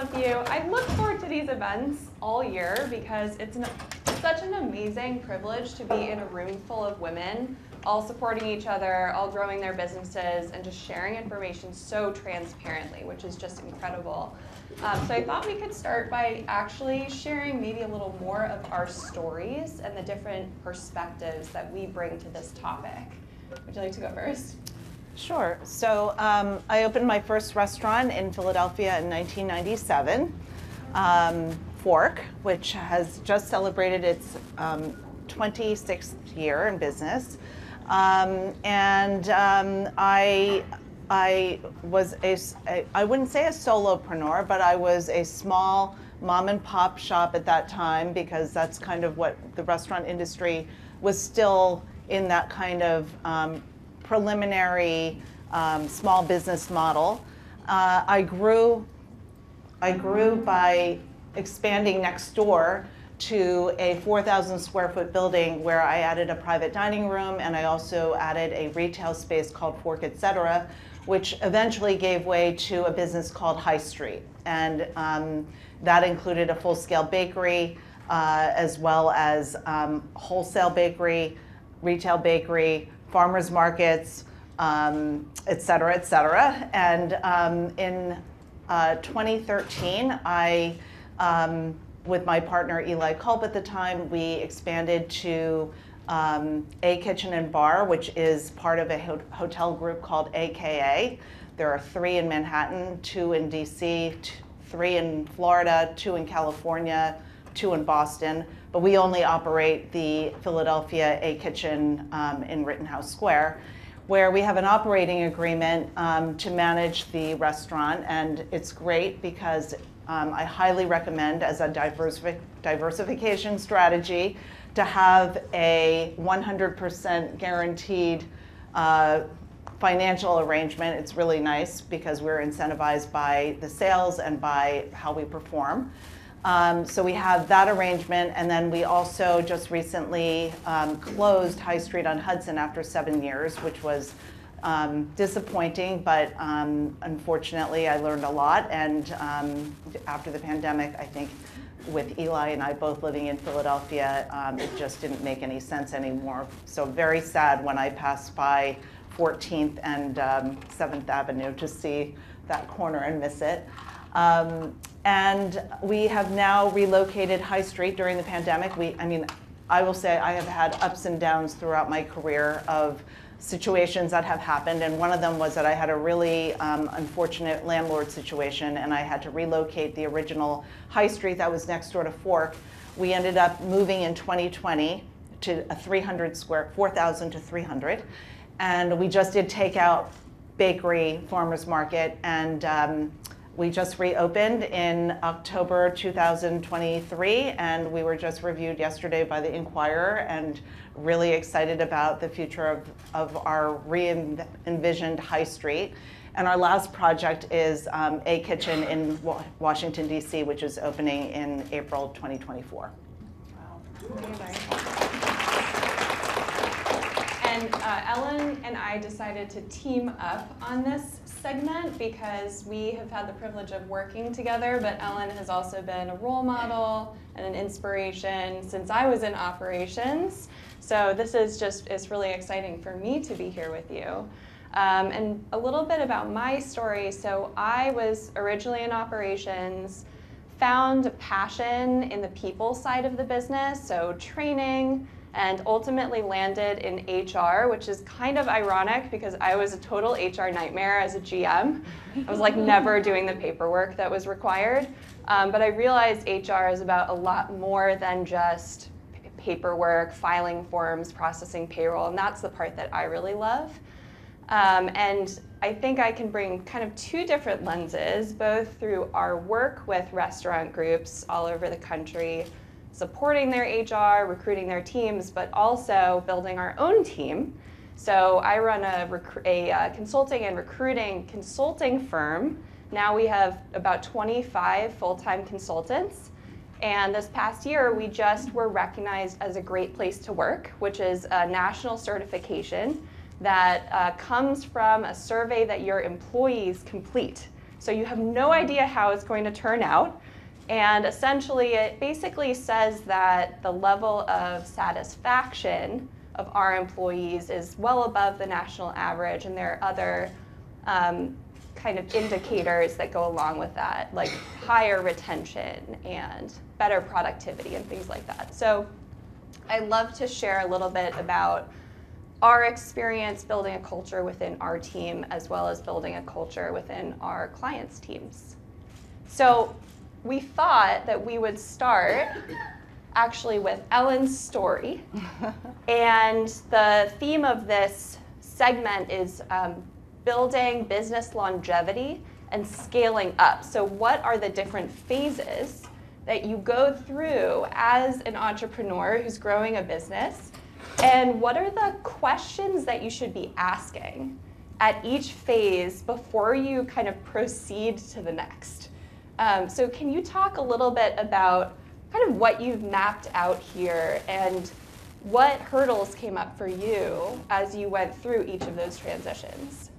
of you. I look forward to these events all year because it's an, such an amazing privilege to be in a room full of women, all supporting each other, all growing their businesses, and just sharing information so transparently, which is just incredible. Um, so I thought we could start by actually sharing maybe a little more of our stories and the different perspectives that we bring to this topic. Would you like to go first? Sure. So um, I opened my first restaurant in Philadelphia in 1997, um, Fork, which has just celebrated its um, 26th year in business. Um, and um, I, I was a, a, I wouldn't say a solopreneur, but I was a small mom and pop shop at that time because that's kind of what the restaurant industry was still in that kind of um, preliminary um, small business model. Uh, I grew, I grew by expanding next door to a 4,000 square foot building where I added a private dining room and I also added a retail space called Fork Etc., which eventually gave way to a business called High Street. And um, that included a full scale bakery uh, as well as um, wholesale bakery, retail bakery, farmers markets, um, et cetera, et cetera. And um, in uh, 2013, I, um, with my partner Eli Kulp at the time, we expanded to um, A Kitchen and Bar, which is part of a ho- hotel group called AKA. There are three in Manhattan, two in DC, t- three in Florida, two in California, two in Boston but we only operate the Philadelphia A Kitchen um, in Rittenhouse Square, where we have an operating agreement um, to manage the restaurant, and it's great because um, I highly recommend as a diversific- diversification strategy to have a 100% guaranteed uh, financial arrangement. It's really nice because we're incentivized by the sales and by how we perform. Um, so we have that arrangement, and then we also just recently um, closed High Street on Hudson after seven years, which was um, disappointing, but um, unfortunately I learned a lot. And um, after the pandemic, I think with Eli and I both living in Philadelphia, um, it just didn't make any sense anymore. So very sad when I passed by 14th and 7th Avenue to see that corner and miss it. Um, and we have now relocated High Street during the pandemic. We, I mean, I will say I have had ups and downs throughout my career of situations that have happened. And one of them was that I had a really um, unfortunate landlord situation and I had to relocate the original High Street that was next door to Fork. We ended up moving in 2020 to a 300 square, 4,000 to 300. And we just did takeout, bakery, farmer's market, and um, we just reopened in October 2023, and we were just reviewed yesterday by the Inquirer, and really excited about the future of, of our re envisioned High Street. And our last project is um, A Kitchen in Washington, D.C., which is opening in April 2024. Wow. And uh, Ellen and I decided to team up on this segment because we have had the privilege of working together, but Ellen has also been a role model and an inspiration since I was in operations. So this is just, it's really exciting for me to be here with you. Um, and a little bit about my story. So I was originally in operations, found a passion in the people side of the business, so training, and ultimately landed in HR, which is kind of ironic because I was a total HR nightmare as a GM. I was like never doing the paperwork that was required. Um, but I realized HR is about a lot more than just paperwork, filing forms, processing payroll, and that's the part that I really love. Um, and I think I can bring kind of two different lenses, both through our work with restaurant groups all over the country supporting their HR, recruiting their teams, but also building our own team. So I run a, a uh, consulting and recruiting consulting firm. Now we have about 25 full-time consultants. And this past year, we just were recognized as a great place to work, which is a national certification that uh, comes from a survey that your employees complete. So you have no idea how it's going to turn out. And essentially, it basically says that the level of satisfaction of our employees is well above the national average, and there are other um, kind of indicators that go along with that, like higher retention and better productivity and things like that. So I'd love to share a little bit about our experience building a culture within our team as well as building a culture within our clients' teams. So we thought that we would start actually with Ellen's story. and the theme of this segment is um, building business longevity and scaling up. So, what are the different phases that you go through as an entrepreneur who's growing a business? And what are the questions that you should be asking at each phase before you kind of proceed to the next? Um, so, can you talk a little bit about kind of what you've mapped out here and what hurdles came up for you as you went through each of those transitions?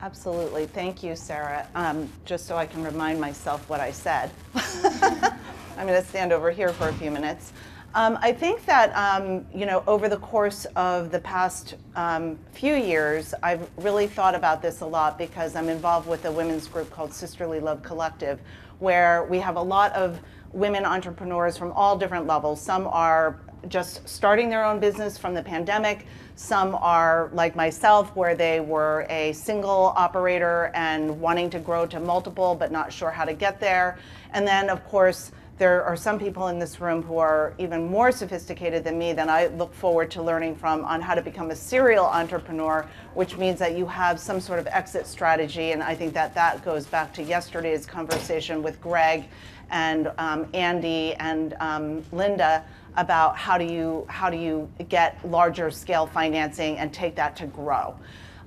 Absolutely. Thank you, Sarah. Um, just so I can remind myself what I said, I'm going to stand over here for a few minutes. Um, I think that um, you know over the course of the past um, few years, I've really thought about this a lot because I'm involved with a women's group called Sisterly Love Collective, where we have a lot of women entrepreneurs from all different levels. Some are just starting their own business from the pandemic. Some are like myself, where they were a single operator and wanting to grow to multiple, but not sure how to get there. And then, of course, there are some people in this room who are even more sophisticated than me that I look forward to learning from on how to become a serial entrepreneur, which means that you have some sort of exit strategy. And I think that that goes back to yesterday's conversation with Greg and um, Andy and um, Linda about how do you how do you get larger scale financing and take that to grow.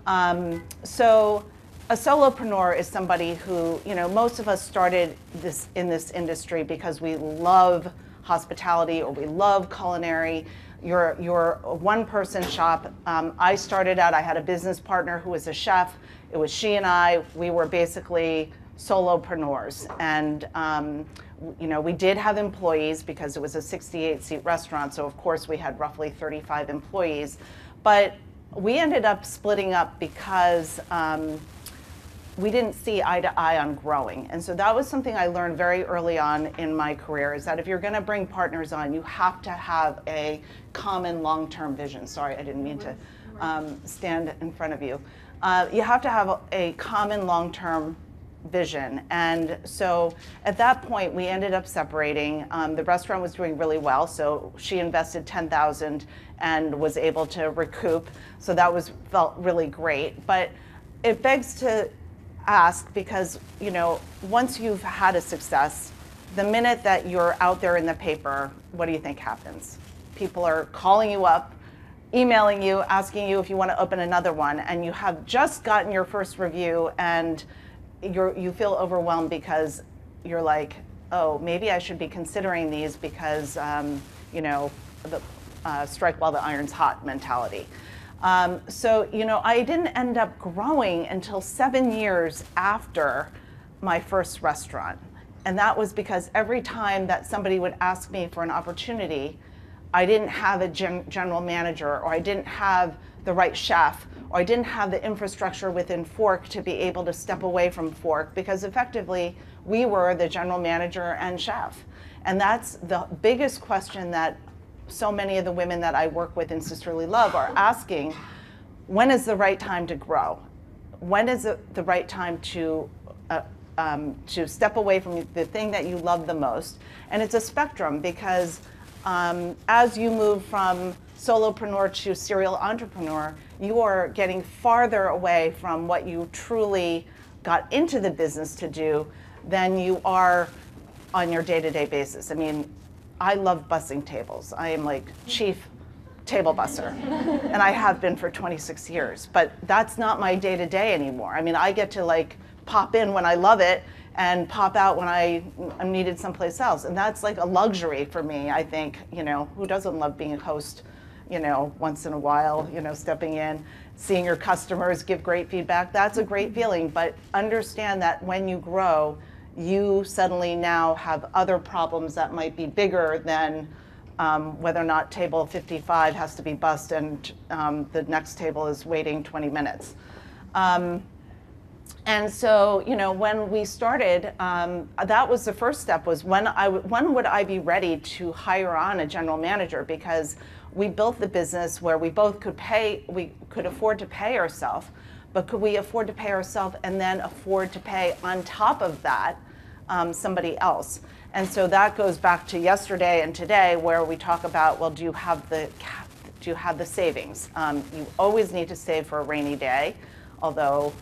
Um, so a solopreneur is somebody who you know most of us started this in this industry because we love hospitality or we love culinary. You're you're a one person shop. Um, I started out. I had a business partner who was a chef. It was she and I. We were basically solopreneurs and. Um, you know, we did have employees because it was a 68 seat restaurant, so of course we had roughly 35 employees. But we ended up splitting up because um, we didn't see eye to eye on growing. And so that was something I learned very early on in my career is that if you're going to bring partners on, you have to have a common long term vision. Sorry, I didn't mean to um, stand in front of you. Uh, you have to have a, a common long term vision. And so at that point, we ended up separating. Um, the restaurant was doing really well, so she invested 10,000 and was able to recoup. So that was felt really great. But it begs to ask because you know once you've had a success, the minute that you're out there in the paper, what do you think happens? People are calling you up emailing you asking you if you want to open another one and you have just gotten your first review and you're, you feel overwhelmed because you're like, oh, maybe I should be considering these because, um, you know, the uh, strike while the iron's hot mentality. Um, so, you know, I didn't end up growing until seven years after my first restaurant. And that was because every time that somebody would ask me for an opportunity, I didn't have a gen- general manager or I didn't have the right chef or I didn't have the infrastructure within Fork to be able to step away from Fork because effectively we were the general manager and chef. And that's the biggest question that so many of the women that I work with in Sisterly Love are asking when is the right time to grow? When is it the right time to uh, um, to step away from the thing that you love the most? And it's a spectrum because um, as you move from solopreneur to serial entrepreneur, you are getting farther away from what you truly got into the business to do than you are on your day-to-day basis. I mean, I love bussing tables. I am like chief table busser, and I have been for 26 years. But that's not my day-to-day anymore. I mean, I get to like pop in when I love it and pop out when I am needed someplace else, and that's like a luxury for me. I think you know who doesn't love being a host you know, once in a while, you know, stepping in, seeing your customers give great feedback. That's a great feeling. But understand that when you grow, you suddenly now have other problems that might be bigger than um, whether or not table 55 has to be bussed and um, the next table is waiting 20 minutes. Um, and so, you know, when we started, um, that was the first step was when, I when would I be ready to hire on a general manager? Because we built the business where we both could pay, we could afford to pay ourselves, but could we afford to pay ourselves and then afford to pay on top of that um, somebody else? And so that goes back to yesterday and today where we talk about, well, do you have the, do you have the savings? Um, you always need to save for a rainy day, although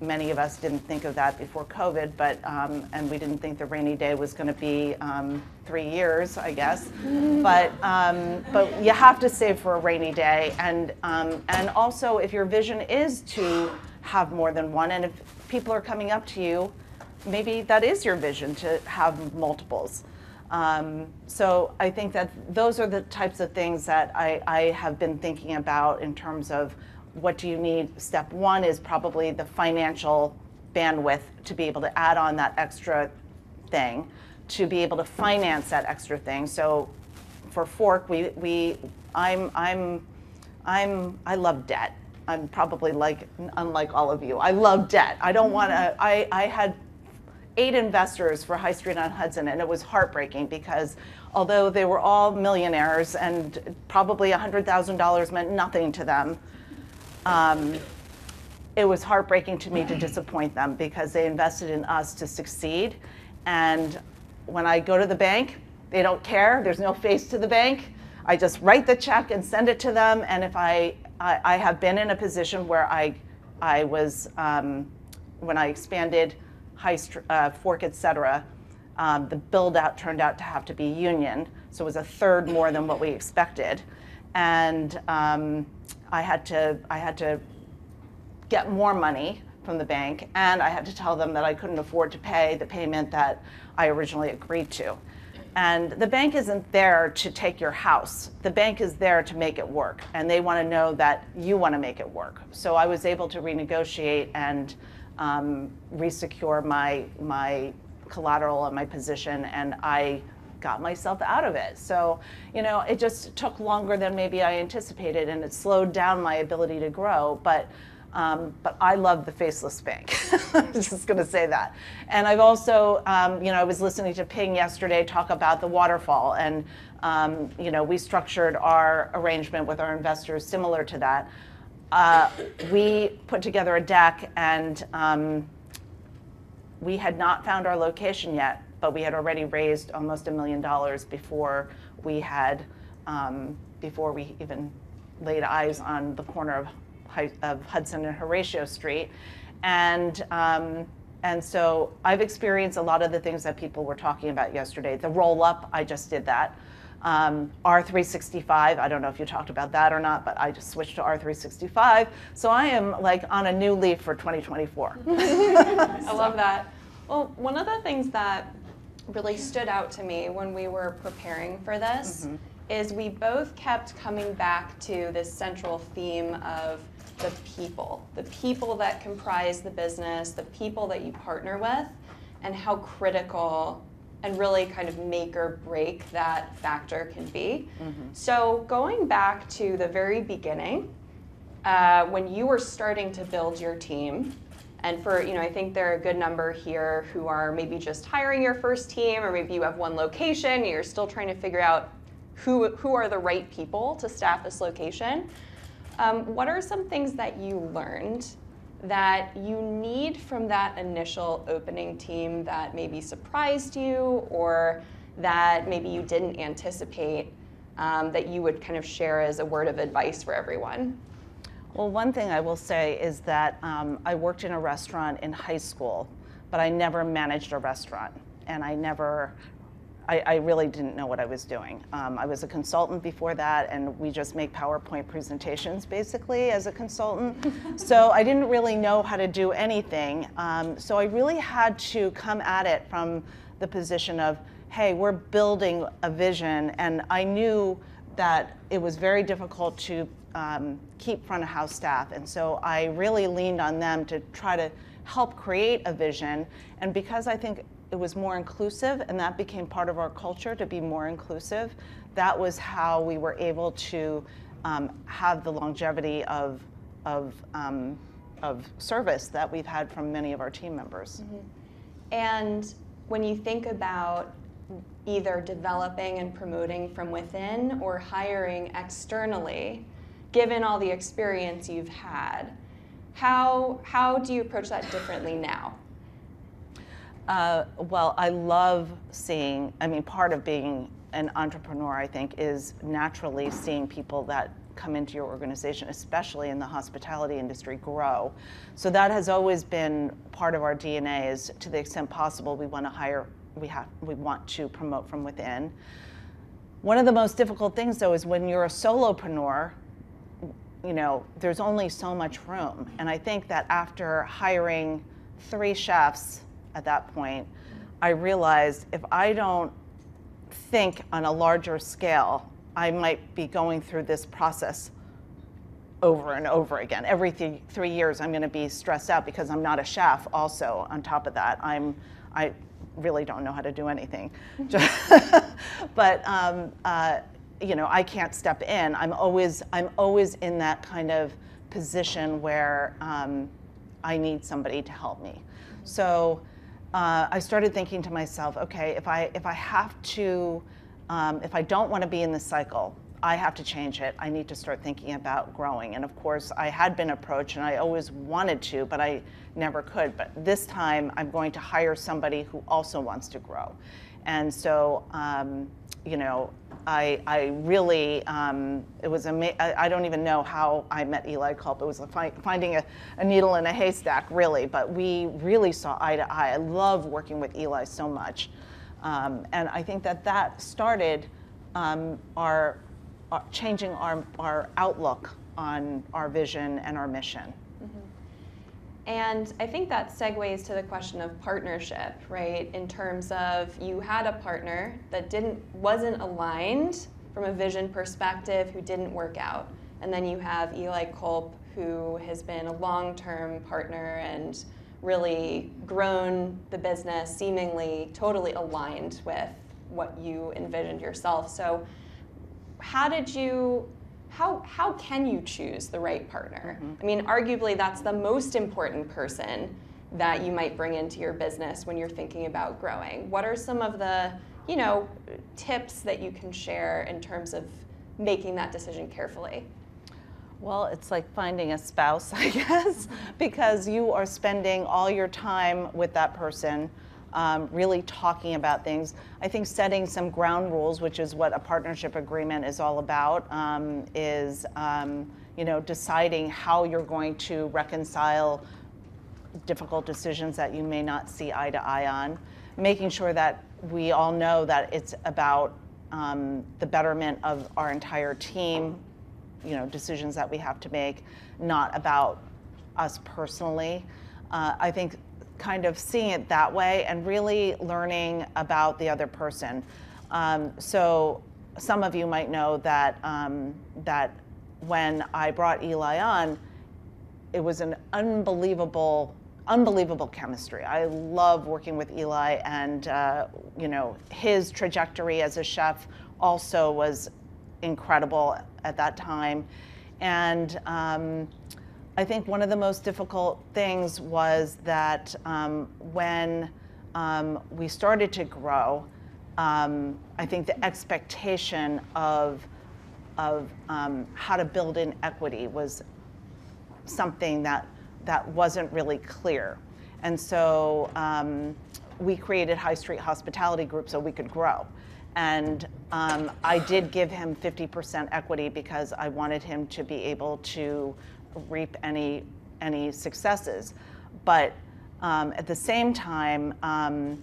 many of us didn't think of that before COVID, but um, and we didn't think the rainy day was going to be um, three years, I guess. but um, but you have to save for a rainy day, and um, and also if your vision is to have more than one, and if people are coming up to you, maybe that is your vision to have multiples. Um, so I think that those are the types of things that I, I have been thinking about in terms of what do you need? Step one is probably the financial bandwidth to be able to add on that extra thing, to be able to finance that extra thing. So for Fork, we, we I'm, I'm, I'm, I love debt. I'm probably like, unlike all of you, I love debt. I don't want to, I, I had eight investors for High Street on Hudson, and it was heartbreaking because although they were all millionaires and probably $100,000 meant nothing to them, um, it was heartbreaking to me to disappoint them because they invested in us to succeed. And when I go to the bank, they don't care. There's no face to the bank. I just write the check and send it to them. And if I, I, I have been in a position where I, I was, um, when I expanded High uh, Fork, et cetera, um, the build out turned out to have to be union. So it was a third more than what we expected. And um, I had to I had to get more money from the bank, and I had to tell them that I couldn't afford to pay the payment that I originally agreed to. And the bank isn't there to take your house. The bank is there to make it work, and they want to know that you want to make it work. So I was able to renegotiate and um, resecure my my collateral and my position, and I got myself out of it. So, you know, it just took longer than maybe I anticipated and it slowed down my ability to grow. But um, but I love the faceless bank. I'm just going to say that. And I've also, um, you know, I was listening to Ping yesterday talk about the waterfall, and um, you know, we structured our arrangement with our investors similar to that. Uh, we put together a deck, and um, we had not found our location yet, but we had already raised almost a million dollars before we had, um, before we even laid eyes on the corner of, of Hudson and Horatio Street. And, um, and so I've experienced a lot of the things that people were talking about yesterday. The roll up, I just did that. Um, R365, I don't know if you talked about that or not, but I just switched to R365. So I am like on a new leaf for 2024. I love that. Well, one of the things that really stood out to me when we were preparing for this mm-hmm. is we both kept coming back to this central theme of the people, the people that comprise the business, the people that you partner with, and how critical and really kind of make or break that factor can be. Mm-hmm. So, going back to the very beginning, uh, when you were starting to build your team, and for, you know, I think there are a good number here who are maybe just hiring your first team, or maybe you have one location and you're still trying to figure out who, who are the right people to staff this location. Um, what are some things that you learned that you need from that initial opening team that maybe surprised you or that maybe you didn't anticipate um, that you would kind of share as a word of advice for everyone? Well, one thing I will say is that um, I worked in a restaurant in high school, but I never managed a restaurant. And I never, I, I really didn't know what I was doing. Um, I was a consultant before that, and we just make PowerPoint presentations basically as a consultant. so I didn't really know how to do anything. Um, so I really had to come at it from the position of, hey, we're building a vision, and I knew that it was very difficult to um, keep front of house staff. And so I really leaned on them to try to help create a vision. And because I think it was more inclusive and that became part of our culture to be more inclusive, that was how we were able to um, have the longevity of, of, um, of service that we've had from many of our team members. Mm-hmm. And when you think about either developing and promoting from within or hiring externally, given all the experience you've had, how, how do you approach that differently now? Uh, well, I love seeing, I mean, part of being an entrepreneur, I think, is naturally seeing people that come into your organization, especially in the hospitality industry, grow. So that has always been part of our DNA is to the extent possible, we want to hire, we have, we want to promote from within. One of the most difficult things though is when you're a solopreneur, you know, there's only so much room. And I think that after hiring three chefs at that point, I realized if I don't think on a larger scale, I might be going through this process over and over again. Every th- three years, I'm going to be stressed out because I'm not a chef. Also, on top of that, I'm I really don't know how to do anything. but um, uh, you know, I can't step in. I'm always I'm always in that kind of position where um, I need somebody to help me. So uh, I started thinking to myself, okay, if I if I have to, um, if I don't want to be in this cycle, I have to change it. I need to start thinking about growing. And of course, I had been approached, and I always wanted to, but I never could. But this time, I'm going to hire somebody who also wants to grow. And so, um, you know, I, I really, um, it was amazing. I don't even know how I met Eli Kulp. It was fi- finding a, a, needle in a haystack, really. But we really saw eye to eye. I love working with Eli so much. Um, and I think that that started um, our, our, changing our, our outlook on our vision and our mission. And I think that segues to the question of partnership, right? In terms of you had a partner that didn't wasn't aligned from a vision perspective who didn't work out. And then you have Eli Kulp who has been a long-term partner and really grown the business seemingly totally aligned with what you envisioned yourself. So how did you how, how can you choose the right partner? Mm-hmm. I mean, arguably, that's the most important person that you might bring into your business when you're thinking about growing. What are some of the, you know, tips that you can share in terms of making that decision carefully? Well, it's like finding a spouse, I guess, because you are spending all your time with that person um, really talking about things. I think setting some ground rules, which is what a partnership agreement is all about, um, is um, you know deciding how you're going to reconcile difficult decisions that you may not see eye to eye on, making sure that we all know that it's about um, the betterment of our entire team, you know, decisions that we have to make, not about us personally. Uh, I think kind of seeing it that way and really learning about the other person. Um, so some of you might know that um, that when I brought Eli on, it was an unbelievable, unbelievable chemistry. I love working with Eli, and uh, you know his trajectory as a chef also was incredible at that time, and. Um, I think one of the most difficult things was that um, when um, we started to grow, um, I think the expectation of, of um, how to build in equity was something that, that wasn't really clear. And so um, we created High Street Hospitality Group so we could grow. And um, I did give him 50% equity because I wanted him to be able to reap any any successes. But um, at the same time, um,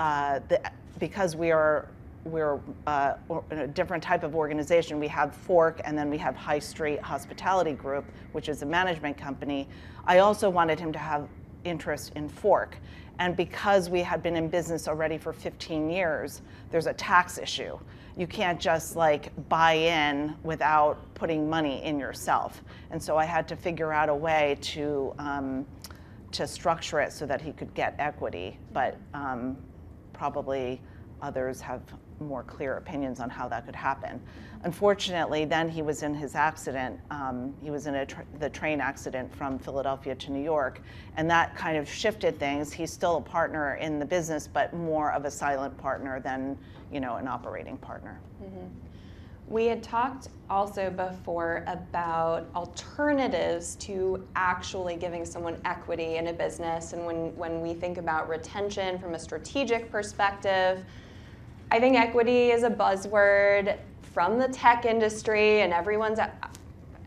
uh, the, because we are we're uh, a different type of organization. We have Fork, and then we have High Street Hospitality Group, which is a management company. I also wanted him to have interest in Fork. And because we had been in business already for 15 years, there's a tax issue. You can't just like buy in without putting money in yourself. And so I had to figure out a way to, um, to structure it so that he could get equity. But um, probably others have more clear opinions on how that could happen. Unfortunately, then he was in his accident. Um, he was in tra- the train accident from Philadelphia to New York, and that kind of shifted things. He's still a partner in the business, but more of a silent partner than you know an operating partner. Mm-hmm. We had talked also before about alternatives to actually giving someone equity in a business. And when, when we think about retention from a strategic perspective, I think equity is a buzzword from the tech industry, and everyone's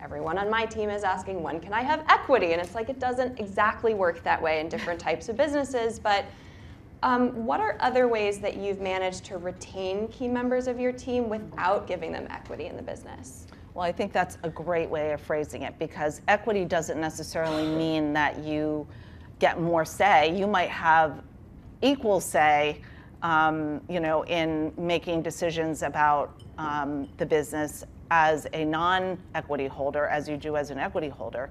everyone on my team is asking, when can I have equity? And it's like it doesn't exactly work that way in different types of businesses. But um, what are other ways that you've managed to retain key members of your team without giving them equity in the business? Well, I think that's a great way of phrasing it because equity doesn't necessarily mean that you get more say. You might have equal say um, you know, in making decisions about um, the business as a non-equity holder, as you do as an equity holder.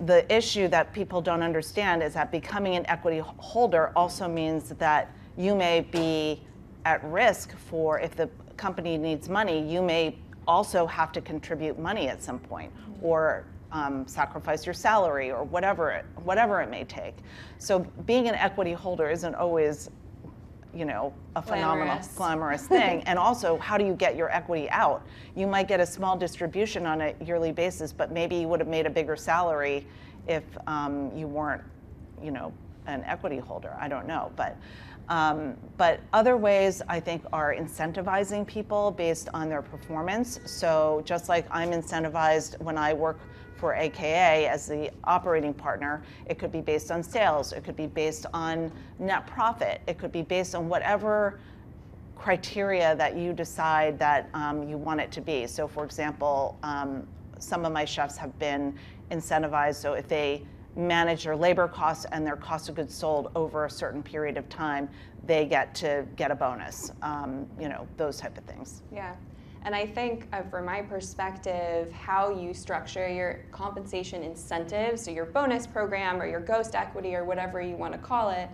The issue that people don't understand is that becoming an equity holder also means that you may be at risk for if the company needs money, you may also have to contribute money at some point or um, sacrifice your salary or whatever it, whatever it may take. So being an equity holder isn't always you know, a phenomenal, glamorous, glamorous thing. and also, how do you get your equity out? You might get a small distribution on a yearly basis, but maybe you would have made a bigger salary if um, you weren't, you know, an equity holder. I don't know, but. Um, but other ways I think are incentivizing people based on their performance. So just like I'm incentivized when I work for AKA as the operating partner. It could be based on sales, it could be based on net profit, it could be based on whatever criteria that you decide that um, you want it to be. So, for example, um, some of my chefs have been incentivized. So, if they manage their labor costs and their cost of goods sold over a certain period of time, they get to get a bonus. Um, you know, those type of things. Yeah. And I think, uh, from my perspective, how you structure your compensation incentives, so your bonus program or your ghost equity or whatever you want to call it,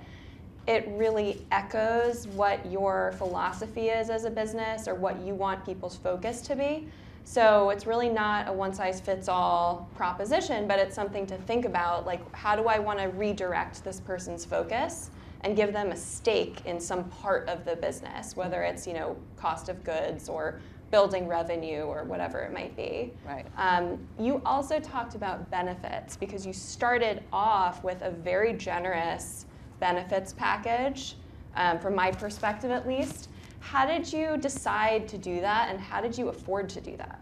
it really echoes what your philosophy is as a business or what you want people's focus to be. So it's really not a one size fits all proposition, but it's something to think about like, how do I want to redirect this person's focus? and give them a stake in some part of the business, whether it's you know cost of goods or building revenue or whatever it might be. Right. Um, you also talked about benefits because you started off with a very generous benefits package, um, from my perspective at least. How did you decide to do that, and how did you afford to do that?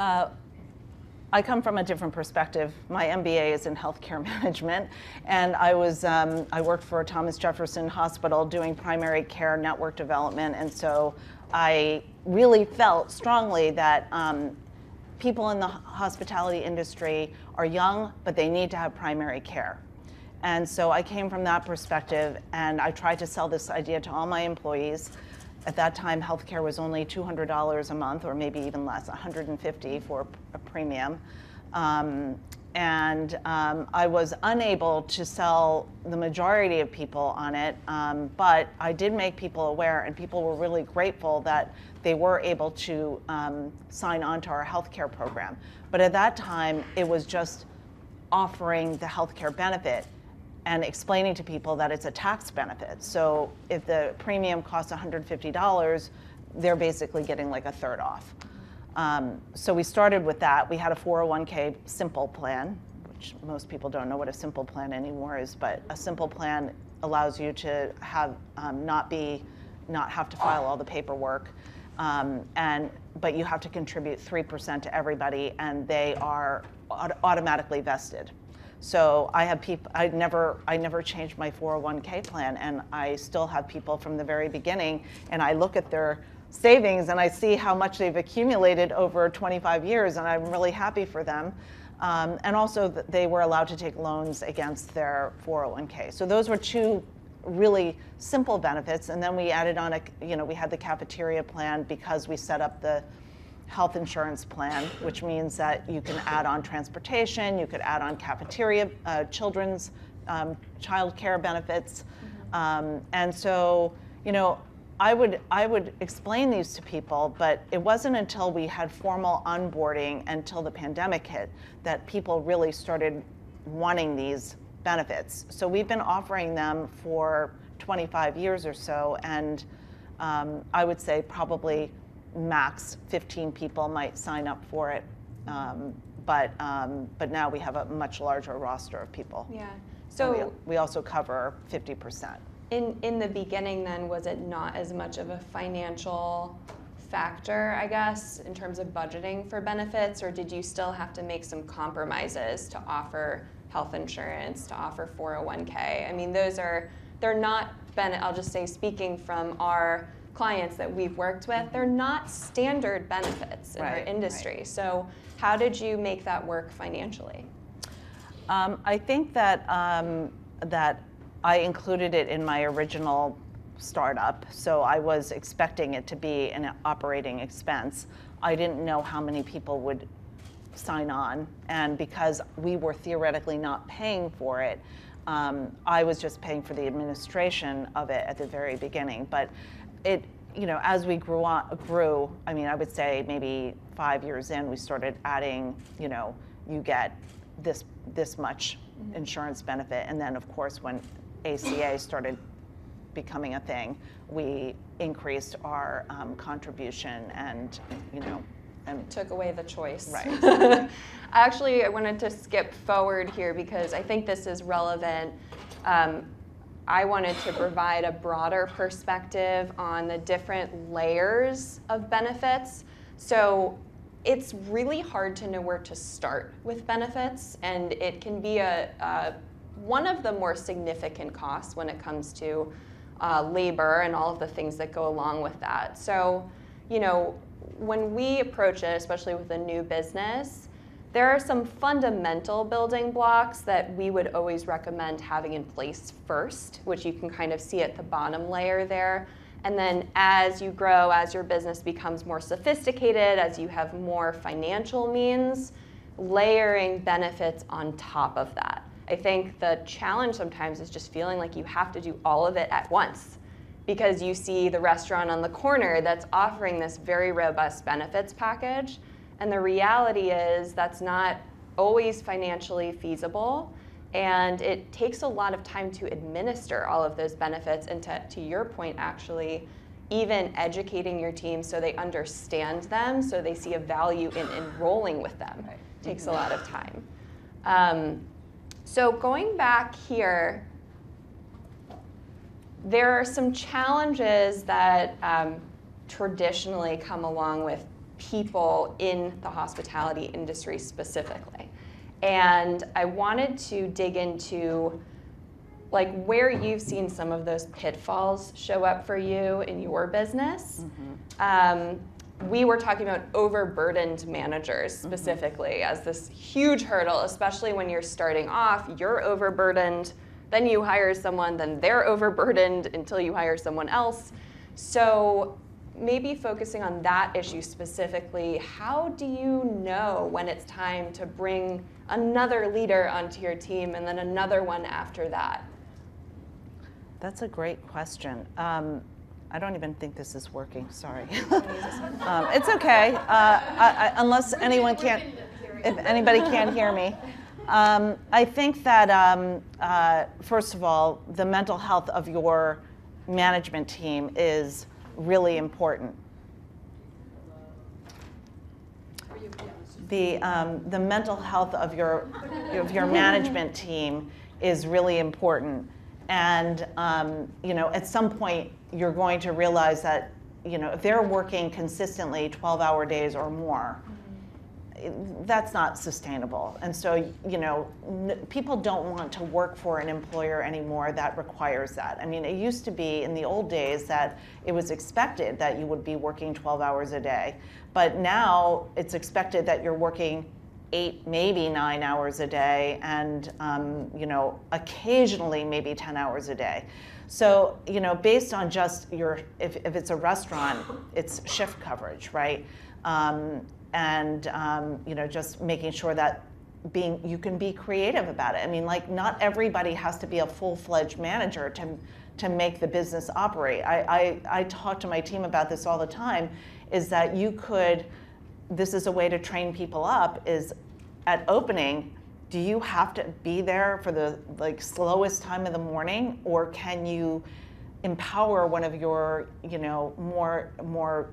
Uh, I come from a different perspective. My MBA is in healthcare management, and I was um, I worked for Thomas Jefferson Hospital doing primary care network development, and so I really felt strongly that um, people in the hospitality industry are young, but they need to have primary care. And so I came from that perspective, and I tried to sell this idea to all my employees. At that time, healthcare was only $200 a month, or maybe even less, 150 for a premium. Um, and um, I was unable to sell the majority of people on it, um, but I did make people aware, and people were really grateful that they were able to um, sign on to our healthcare program. But at that time, it was just offering the healthcare benefit and explaining to people that it's a tax benefit. So if the premium costs $150, they're basically getting like a third off. Um, so we started with that. We had a 401k simple plan, which most people don't know what a simple plan anymore is, but a simple plan allows you to have um, not be not have to file all the paperwork. Um, and but you have to contribute 3% to everybody and they are aut- automatically vested. So I have people I never I never changed my 401k plan and I still have people from the very beginning and I look at their savings and I see how much they've accumulated over 25 years, and I'm really happy for them. Um, and also, th- they were allowed to take loans against their 401k. So those were two really simple benefits. And then we added on a, you know, we had the cafeteria plan because we set up the health insurance plan, which means that you can add on transportation, you could add on cafeteria, uh, children's um, child care benefits. Um, and so, you know, I would, I would explain these to people, but it wasn't until we had formal onboarding until the pandemic hit that people really started wanting these benefits. So we've been offering them for 25 years or so, and um, I would say probably max 15 people might sign up for it. Um, but, um, but now we have a much larger roster of people. Yeah. So we, we also cover 50%. In in the beginning, then was it not as much of a financial factor, I guess, in terms of budgeting for benefits, or did you still have to make some compromises to offer health insurance, to offer 401k? I mean, those are they're not ben. I'll just say, speaking from our clients that we've worked with, they're not standard benefits in our Right, right. industry. So, how did you make that work financially? Um, I think that um, that I included it in my original startup, so I was expecting it to be an operating expense. I didn't know how many people would sign on, and because we were theoretically not paying for it, um, I was just paying for the administration of it at the very beginning. But it, you know, as we grew on, grew, I mean, I would say maybe five years in, we started adding, you know, you get this this much insurance benefit, and then of course when ACA started becoming a thing, we increased our um, contribution, and you know, and took away the choice. Right. I actually, I wanted to skip forward here because I think this is relevant. Um, I wanted to provide a broader perspective on the different layers of benefits. So it's really hard to know where to start with benefits, and it can be a, a one of the more significant costs when it comes to uh, labor and all of the things that go along with that. So, you know, when we approach it, especially with a new business, there are some fundamental building blocks that we would always recommend having in place first, which you can kind of see at the bottom layer there. And then as you grow, as your business becomes more sophisticated, as you have more financial means, layering benefits on top of that. I think the challenge sometimes is just feeling like you have to do all of it at once because you see the restaurant on the corner that's offering this very robust benefits package. And the reality is that's not always financially feasible. And it takes a lot of time to administer all of those benefits. And to, to your point, actually, even educating your team so they understand them, so they see a value in enrolling with them, Right. takes a lot of time. Um, so going back here, there are some challenges that um, traditionally come along with people in the hospitality industry specifically. And I wanted to dig into like where you've seen some of those pitfalls show up for you in your business. Um, we were talking about overburdened managers specifically as this huge hurdle, especially when you're starting off. You're overburdened, then you hire someone, then they're overburdened until you hire someone else. So, maybe focusing on that issue specifically, how do you know when it's time to bring another leader onto your team and then another one after that? That's a great question. Um, I don't even think this is working. Sorry. um, it's okay, uh, I, I, unless anyone can't. If anybody can't hear me, um, I think that um, uh, first of all, the mental health of your management team is really important. The, um, the mental health of your, of your management team is really important. And, um, you know, at some point, you're going to realize that, you know, if they're working consistently 12 hour days or more, that's not sustainable. And so, you know, n- people don't want to work for an employer anymore that requires that. I mean, it used to be in the old days that it was expected that you would be working 12 hours a day. But now it's expected that you're working eight, maybe nine hours a day, and um, you know, occasionally maybe 10 hours a day. So, you know, based on just your, if, if it's a restaurant, it's shift coverage, right? Um, and, um, you know, just making sure that being, you can be creative about it. I mean, like, not everybody has to be a full fledged manager to, to make the business operate. I, I, I talk to my team about this all the time is that you could, this is a way to train people up, is at opening, do you have to be there for the like slowest time of the morning? Or can you empower one of your you know more more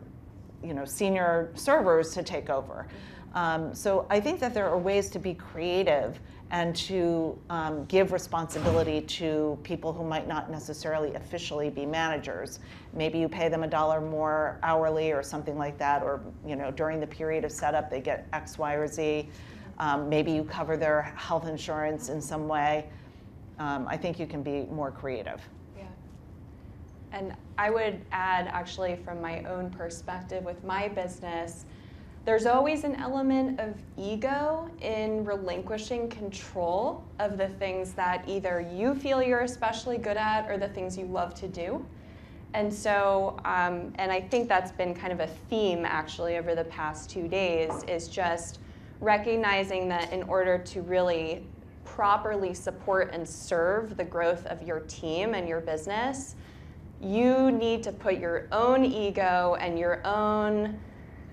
you know senior servers to take over? Um, so i think that there are ways to be creative and to um, give responsibility to people who might not necessarily officially be managers maybe you pay them a dollar more hourly or something like that or you know during the period of setup they get x y or z um, maybe you cover their health insurance in some way. Um, I think you can be more creative. Yeah. And I would add, actually, from my own perspective with my business, there's always an element of ego in relinquishing control of the things that either you feel you're especially good at or the things you love to do. And so, um, and I think that's been kind of a theme actually over the past two days is just recognizing that in order to really properly support and serve the growth of your team and your business, you need to put your own ego and your own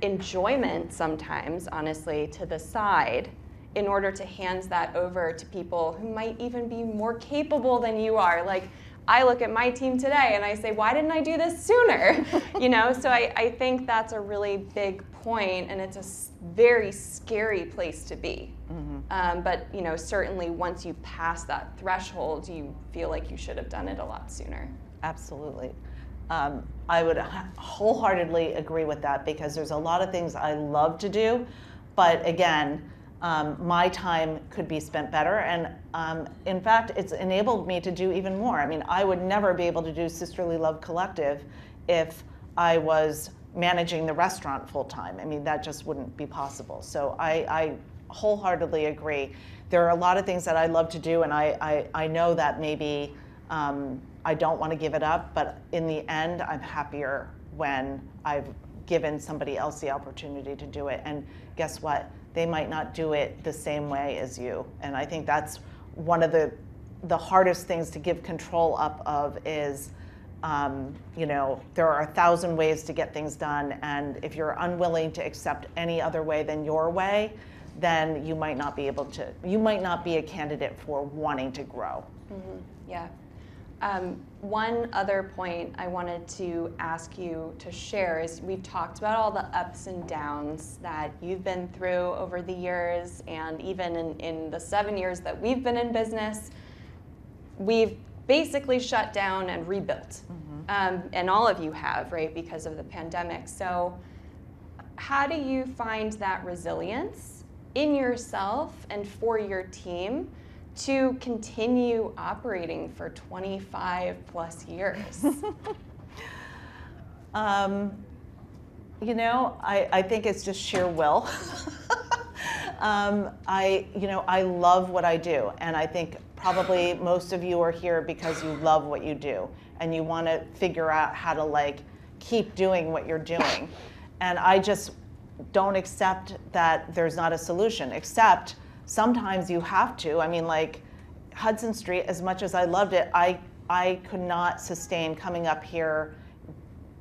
enjoyment sometimes, honestly, to the side in order to hand that over to people who might even be more capable than you are. Like, I look at my team today and I say, why didn't I do this sooner? you know, so I, I think that's a really big point, and it's a very scary place to be. Mm-hmm. Um, but you know, certainly once you pass that threshold, you feel like you should have done it a lot sooner. Absolutely. Um, I would wholeheartedly agree with that because there's a lot of things I love to do, but again, um, my time could be spent better. And um, in fact, it's enabled me to do even more. I mean, I would never be able to do Sisterly Love Collective if I was managing the restaurant full time. I mean, that just wouldn't be possible. So I, I, wholeheartedly agree. There are a lot of things that I love to do, and I, I, I know that maybe um, I don't want to give it up, but in the end, I'm happier when I've given somebody else the opportunity to do it. And guess what? They might not do it the same way as you. And I think that's one of the the hardest things to give control up of is um, you know, there are a thousand ways to get things done, and if you're unwilling to accept any other way than your way, then you might not be able to. You might not be a candidate for wanting to grow. Mm-hmm. Yeah. Um, one other point I wanted to ask you to share is we've talked about all the ups and downs that you've been through over the years, and even in, in the seven years that we've been in business, we've basically shut down and rebuilt. Mm-hmm. Um, and all of you have, right, because of the pandemic. So, how do you find that resilience in yourself and for your team to continue operating for 25 plus years? um, you know, I, I think it's just sheer will. um, I, you know, I love what I do, and I think probably most of you are here because you love what you do and you want to figure out how to like keep doing what you're doing. And I just don't accept that there's not a solution, except sometimes you have to. I mean, like Hudson Street, as much as I loved it, I, I could not sustain coming up here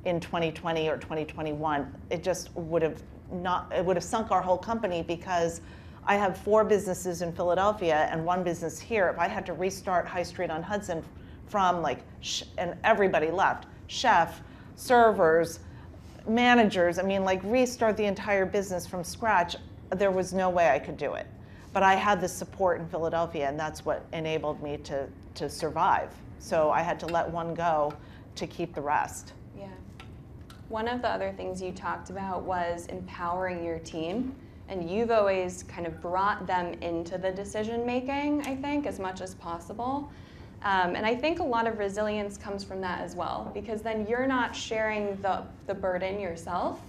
in 2020 or 2021. It just would have not, it would have sunk our whole company because I have four businesses in Philadelphia and one business here. If I had to restart High Street on Hudson from like, and everybody left, chef, servers, managers, I mean, like restart the entire business from scratch, there was no way I could do it. But I had the support in Philadelphia, and that's what enabled me to, to survive. So I had to let one go to keep the rest. Yeah. One of the other things you talked about was empowering your team and you've always kind of brought them into the decision making, I think, as much as possible. Um, and I think a lot of resilience comes from that as well, because then you're not sharing the, the burden yourself.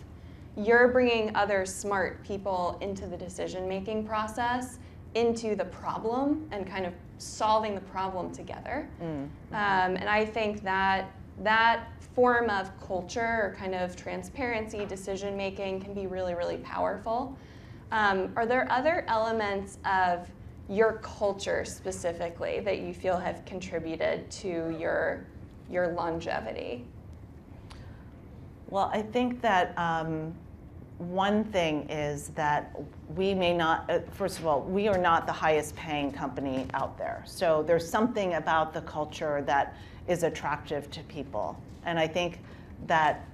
You're bringing other smart people into the decision making process, into the problem, and kind of solving the problem together. Mm. Um, and I think that that form of culture or kind of transparency, decision making can be really, really powerful. Um, are there other elements of your culture specifically that you feel have contributed to your your longevity? Well, I think that um, one thing is that we may not, uh, first of all, we are not the highest paying company out there. So there's something about the culture that is attractive to people. And I think that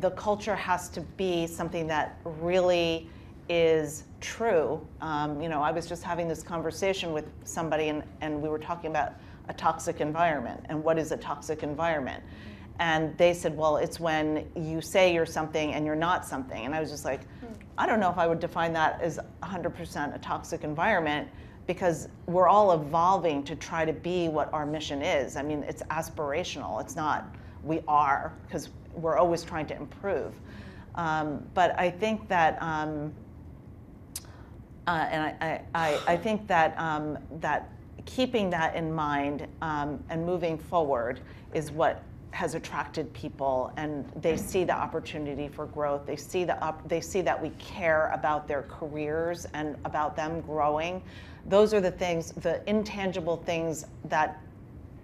the culture has to be something that really is true. Um, you know, I was just having this conversation with somebody, and, and we were talking about a toxic environment and what is a toxic environment. And they said, well, it's when you say you're something and you're not something. And I was just like, hmm. I don't know if I would define that as 100% a toxic environment because we're all evolving to try to be what our mission is. I mean, it's aspirational. It's not we are because we're always trying to improve. Um, but I think that, um, uh, and I, I, I, think that um, that keeping that in mind um, and moving forward is what has attracted people and they see the opportunity for growth. They see the up, they see that we care about their careers and about them growing. Those are the things the intangible things that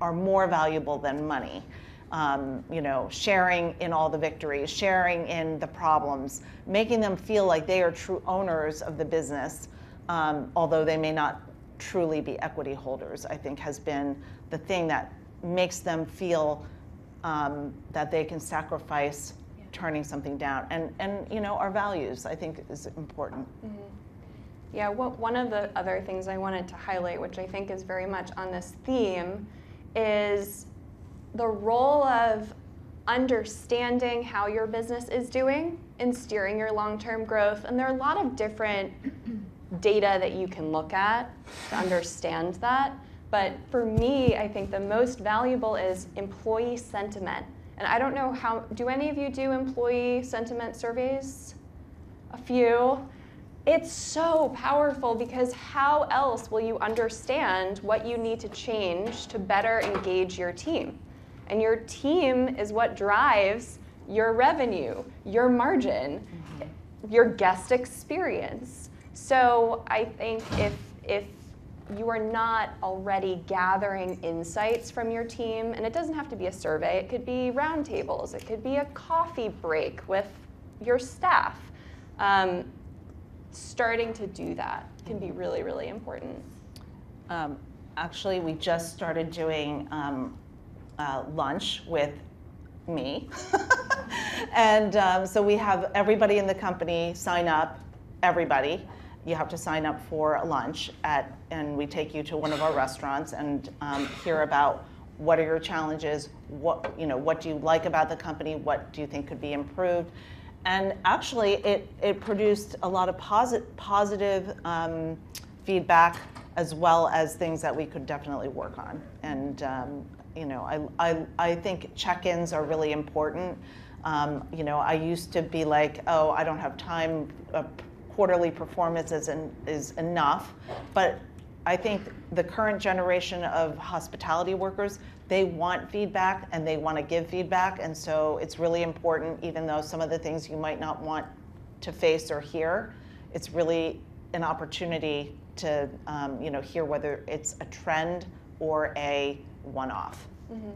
are more valuable than money. Um, you know sharing in all the victories sharing in the problems making them feel like they are true owners of the business um, although they may not truly be equity holders i think has been the thing that makes them feel um, that they can sacrifice yeah. turning something down. And, and, you know, our values, I think, is important. Mm-hmm. Yeah, what, one of the other things I wanted to highlight, which I think is very much on this theme, is the role of understanding how your business is doing in steering your long term growth. And there are a lot of different data that you can look at to understand that. But for me, I think the most valuable is employee sentiment. And I don't know how, do any of you do employee sentiment surveys? A few. It's so powerful because how else will you understand what you need to change to better engage your team? And your team is what drives your revenue, your margin, mm-hmm. your guest experience. So I think if if you are not already gathering insights from your team, and it doesn't have to be a survey, it could be roundtables, it could be a coffee break with your staff. Um, starting to do that can be really, really important. Um, actually, we just started doing um, uh, lunch with me. and um, so we have everybody in the company sign up, everybody you have to sign up for lunch at, and we take you to one of our restaurants and um, hear about what are your challenges, what you know, what do you like about the company, what do you think could be improved, and actually it it produced a lot of posit- positive um, feedback as well as things that we could definitely work on. And um, you know, I, I I think check-ins are really important. Um, you know, I used to be like, oh, I don't have time. Uh, quarterly performance is, is enough. But I think the current generation of hospitality workers, they want feedback and they want to give feedback. And so it's really important, even though some of the things you might not want to face or hear, it's really an opportunity to um, you know, hear whether it's a trend or a one off. Mm-hmm.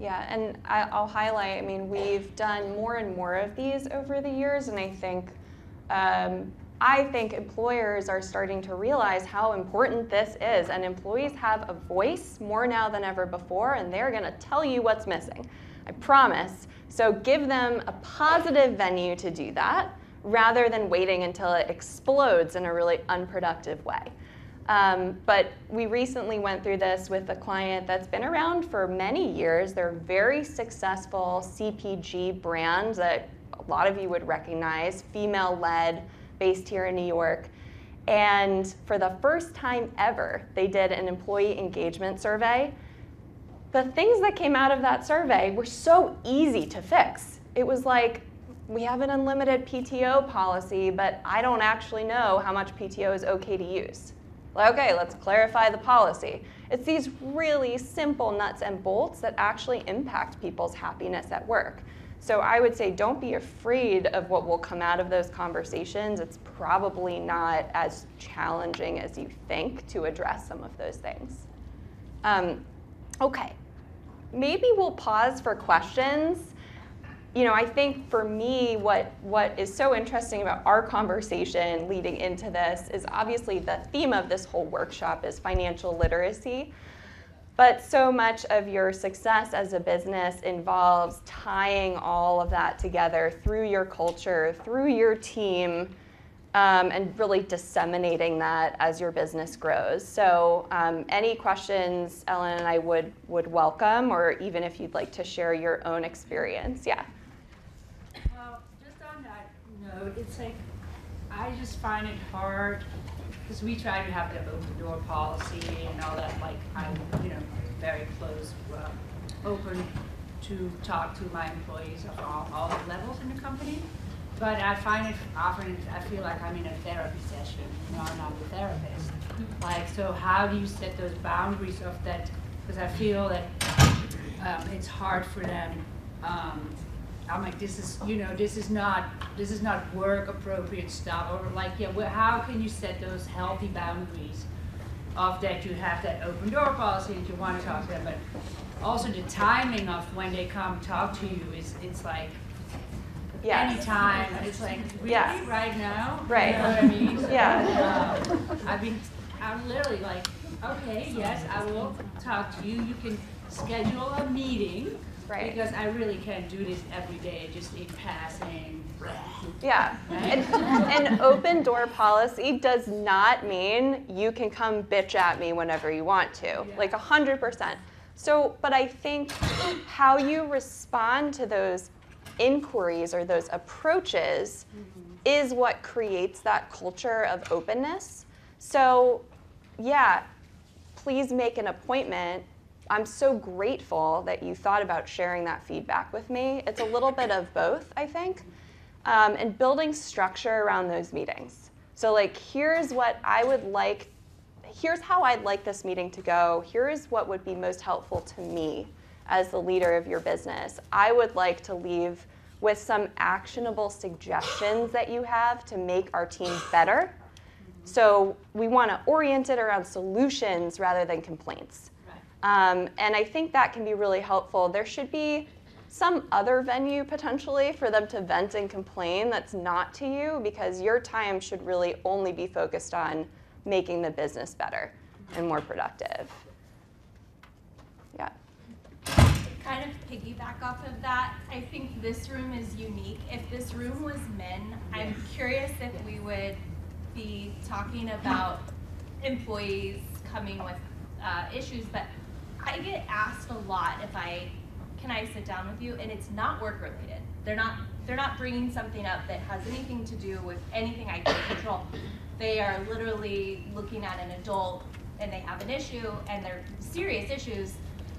Yeah, and I, will highlight, I mean, we've done more and more of these over the years, and I think um, I think employers are starting to realize how important this is, and employees have a voice more now than ever before, and they're going to tell you what's missing. I promise. So give them a positive venue to do that rather than waiting until it explodes in a really unproductive way. Um, but we recently went through this with a client that's been around for many years. They're a very successful CPG brand that a lot of you would recognize, female led based here in New York. And for the first time ever, they did an employee engagement survey. The things that came out of that survey were so easy to fix. It was like we have an unlimited PTO policy, but I don't actually know how much PTO is okay to use. Like, okay, let's clarify the policy. It's these really simple nuts and bolts that actually impact people's happiness at work. So I would say don't be afraid of what will come out of those conversations. It's probably not as challenging as you think to address some of those things. Um, okay, maybe we'll pause for questions. You know, I think for me, what, what is so interesting about our conversation leading into this is obviously the theme of this whole workshop is financial literacy. But so much of your success as a business involves tying all of that together through your culture, through your team, um, and really disseminating that as your business grows. So, um, any questions, Ellen and I would would welcome, or even if you'd like to share your own experience, yeah. Well, just on that note, it's like I just find it hard because we try to have the open door policy and all that. Like I'm, you know, very close, uh, open to talk to my employees of all, all the levels in the company. But I find it often, I feel like I'm in a therapy session. You know, I'm not a therapist. Like, so how do you set those boundaries of that? Because I feel that um, it's hard for them. Um, I'm like, this is, you know, this is not, this is not work appropriate stuff, or like, yeah, well, how can you set those healthy boundaries of that you have that open door policy that you want to talk to them, but also the timing of when they come talk to you is, it's like, Yes. anytime, it's like, really, Yes. right now? Right. You know what I mean? So, Yeah. um, I mean, I'm literally like, okay, yes, I will talk to you, you can schedule a meeting. Right. Because I really can't do this every day, just in passing. Yeah. Right? And an open door policy does not mean you can come bitch at me whenever you want to, Yeah. like 100%. So, but I think how you respond to those inquiries or those approaches mm-hmm. is what creates that culture of openness. So, yeah, please make an appointment. I'm so grateful that you thought about sharing that feedback with me. It's a little bit of both, I think, um, and building structure around those meetings. So, like, here's what I would like, here's how I'd like this meeting to go, here's what would be most helpful to me as the leader of your business. I would like to leave with some actionable suggestions that you have to make our team better. So we want to orient it around solutions rather than complaints. Um, and I think that can be really helpful. There should be some other venue potentially for them to vent and complain that's not to you because your time should really only be focused on making the business better and more productive. Yeah. kind of piggyback off of that, I think this room is unique. If this room was men, I'm curious if we would be talking about employees coming with uh, issues, but I get asked a lot if I can I sit down with you, and it's not work related. They're not they're not bringing something up that has anything to do with anything I can control. They are literally looking at an adult and they have an issue and they're serious issues.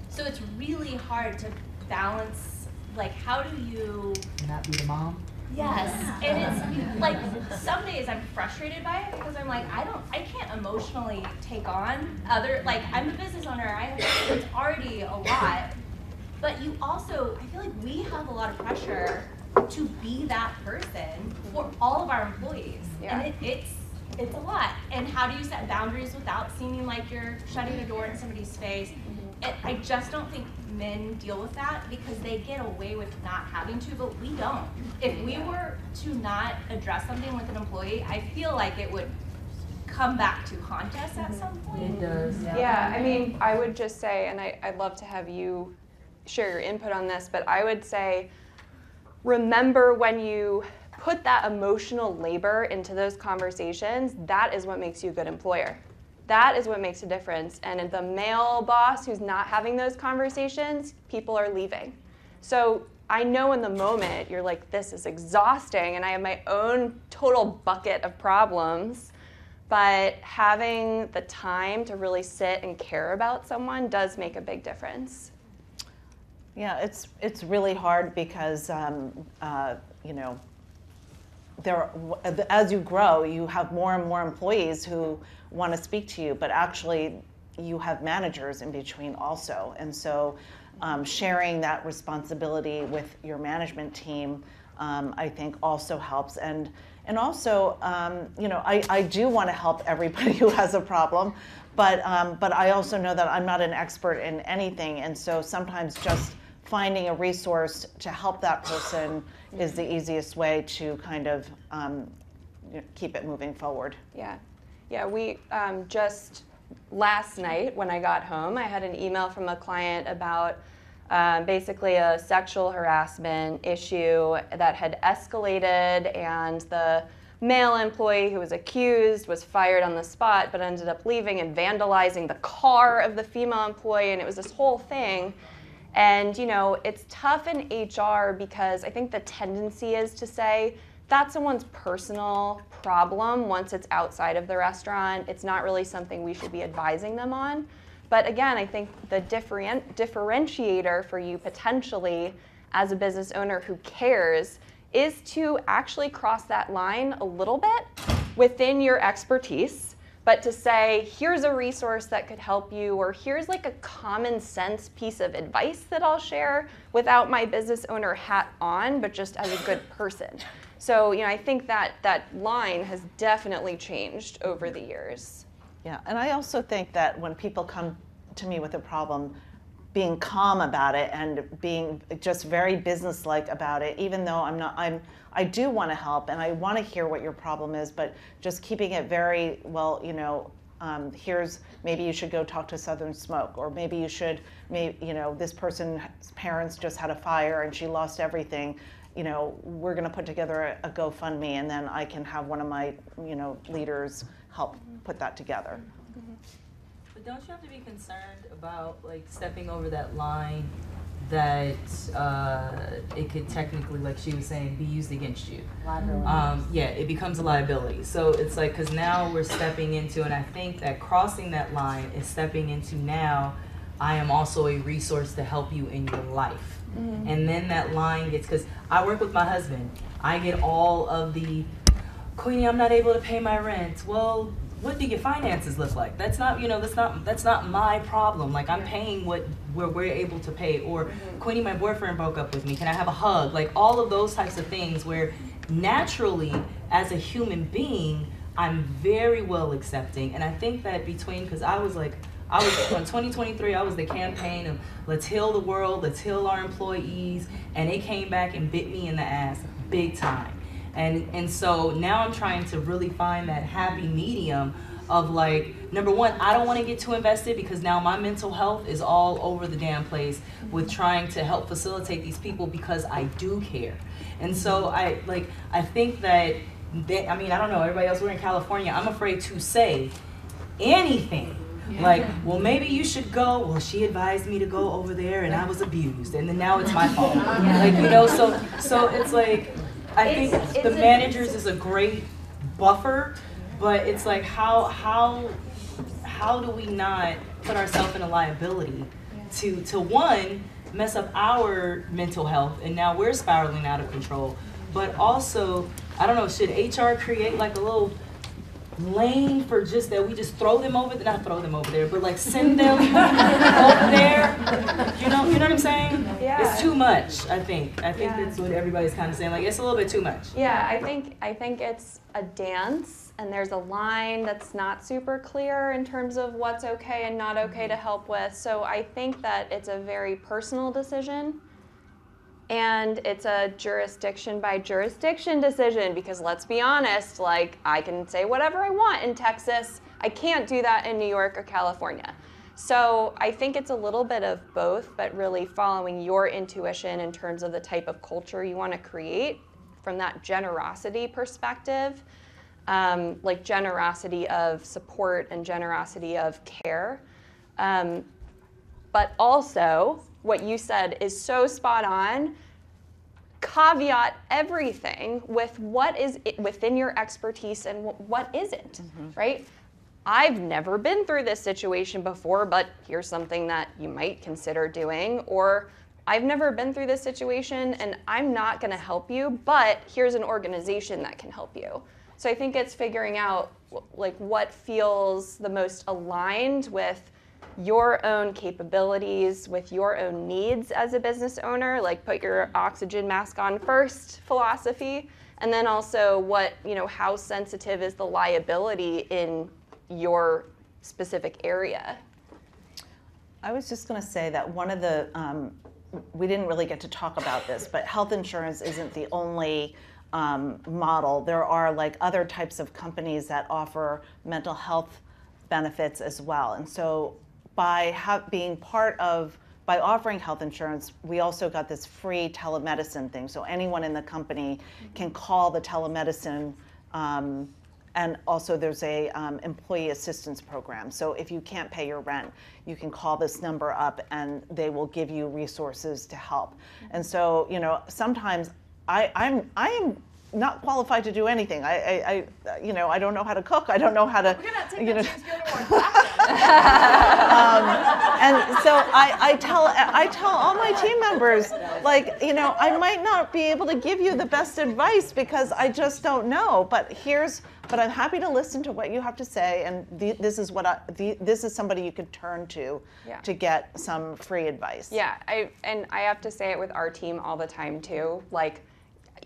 So it's really hard to balance like how do you Not be the mom? Yes, and it's like some days I'm frustrated by it because I'm like I don't I can't emotionally take on other like I'm a business owner I have it's already a lot, but you also I feel like we have a lot of pressure to be that person for all of our employees, Yeah. and it, it's it's a lot. And how do you set boundaries without seeming like you're shutting a door in somebody's face? It, I just don't think men deal with that because they get away with not having to, but we don't. If we were to not address something with an employee, I feel like it would come back to haunt us at mm-hmm. some point. It does, yeah. Yeah, I mean, I would just say, and I, I'd love to have you share your input on this, but I would say remember when you put that emotional labor into those conversations, that is what makes you a good employer. That is what makes a difference. And the male boss who's not having those conversations, people are leaving. So I know in the moment you're like, this is exhausting, and I have my own total bucket of problems. But having the time to really sit and care about someone does make a big difference. Yeah, it's it's really hard because um, uh, you know there as you grow, you have more and more employees who want to speak to you, but actually you have managers in between also, and so um, sharing that responsibility with your management team, um, I think, also helps and. And also, um, you know, I, I do want to help everybody who has a problem, but um, but I also know that I'm not an expert in anything, and so sometimes just finding a resource to help that person is the easiest way to kind of um, keep it moving forward. Yeah, yeah. We um, just last night when I got home, I had an email from a client about. Um, basically, a sexual harassment issue that had escalated, and the male employee who was accused was fired on the spot, but ended up leaving and vandalizing the car of the female employee, and it was this whole thing. And you know, it's tough in HR because I think the tendency is to say that's someone's personal problem once it's outside of the restaurant. It's not really something we should be advising them on. But again, I think the different, differentiator for you potentially as a business owner who cares is to actually cross that line a little bit within your expertise but to say, here's a resource that could help you, or here's like a common sense piece of advice that I'll share without my business owner hat on, but just as a good person. So, you know, I think that that line has definitely changed over the years. Yeah, and I also think that when people come to me with a problem, being calm about it and being just very businesslike about it, even though I'm not, I'm, I do want to help and I want to hear what your problem is, but just keeping it very well, you know, um, here's maybe you should go talk to Southern Smoke, or maybe you should, maybe you know, this person's parents just had a fire and she lost everything. You know, we're going to put together a, a GoFundMe, and then I can have one of my, you know, leaders help put that together. Mm-hmm. But don't you have to be concerned about like stepping over that line that uh, it could technically, like she was saying, be used against you. Liability. Um, yeah, it becomes a liability. So it's like, because now we're stepping into, and I think that crossing that line is stepping into now, I am also a resource to help you in your life. Mm-hmm. And then that line gets, because I work with my husband, I get all of the, Queenie, I'm not able to pay my rent. Well, what do your finances look like? That's not, you know, that's not that's not my problem. Like I'm paying what where we're able to pay. Or mm-hmm. Queenie, my boyfriend broke up with me. Can I have a hug? Like all of those types of things where naturally as a human being, I'm very well accepting. And I think that between because I was like I was in 2023. I was the campaign of let's heal the world, let's heal our employees, and it came back and bit me in the ass big time. And and so now I'm trying to really find that happy medium of like number one, I don't want to get too invested because now my mental health is all over the damn place with trying to help facilitate these people because I do care. And so I like I think that they, I mean I don't know everybody else we're in California. I'm afraid to say anything. Like, well, maybe you should go. Well, she advised me to go over there, and I was abused, and then now it's my fault. Like, you know, so so it's like I it's, think it's the managers is a great buffer, but it's like how how how do we not put ourselves in a liability to to one mess up our mental health and now we're spiraling out of control, but also I don't know should HR create like a little lane for just that we just throw them over there, not throw them over there, but like send them over there. You know, you know what I'm saying? Yeah. It's too much, I think. I think yeah. that's what everybody's kind of saying. Like it's a little bit too much. Yeah, I think I think it's a dance and there's a line that's not super clear in terms of what's okay and not okay mm-hmm. to help with. So I think that it's a very personal decision and it's a jurisdiction by jurisdiction decision because let's be honest, like I can say whatever I want in Texas. I can't do that in New York or California. So I think it's a little bit of both, but really following your intuition in terms of the type of culture you want to create from that generosity perspective, um, like generosity of support and generosity of care. Um, but also, what you said is so spot on. Caveat everything with what is within your expertise and what isn't, mm-hmm. right? I've never been through this situation before, but here's something that you might consider doing. Or I've never been through this situation and I'm not going to help you, but here's an organization that can help you. So I think it's figuring out like what feels the most aligned with your own capabilities, with your own needs as a business owner, like put your oxygen mask on first philosophy, and then also what, you know, how sensitive is the liability in your specific area. I was just going to say that one of the, um, we didn't really get to talk about this, but health insurance isn't the only um, model. There are like other types of companies that offer mental health benefits as well. And so by being part of, by offering health insurance, we also got this free telemedicine thing. So anyone in the company can call the telemedicine um, and also there's a um, employee assistance program. So if you can't pay your rent, you can call this number up and they will give you resources to help. And so, you know, sometimes I, I'm, I am not qualified to do anything. I, I, I, you know, I don't know how to cook. I don't know how to, We're gonna take you know. that chance, go to more classes. Um, and so I, I tell I tell all my team members, like, you know, I might not be able to give you the best advice because I just don't know. But here's, but I'm happy to listen to what you have to say, and the, this is what I, the, this is somebody you could turn to Yeah. to get some free advice. Yeah, I and I have to say it with our team all the time too. Like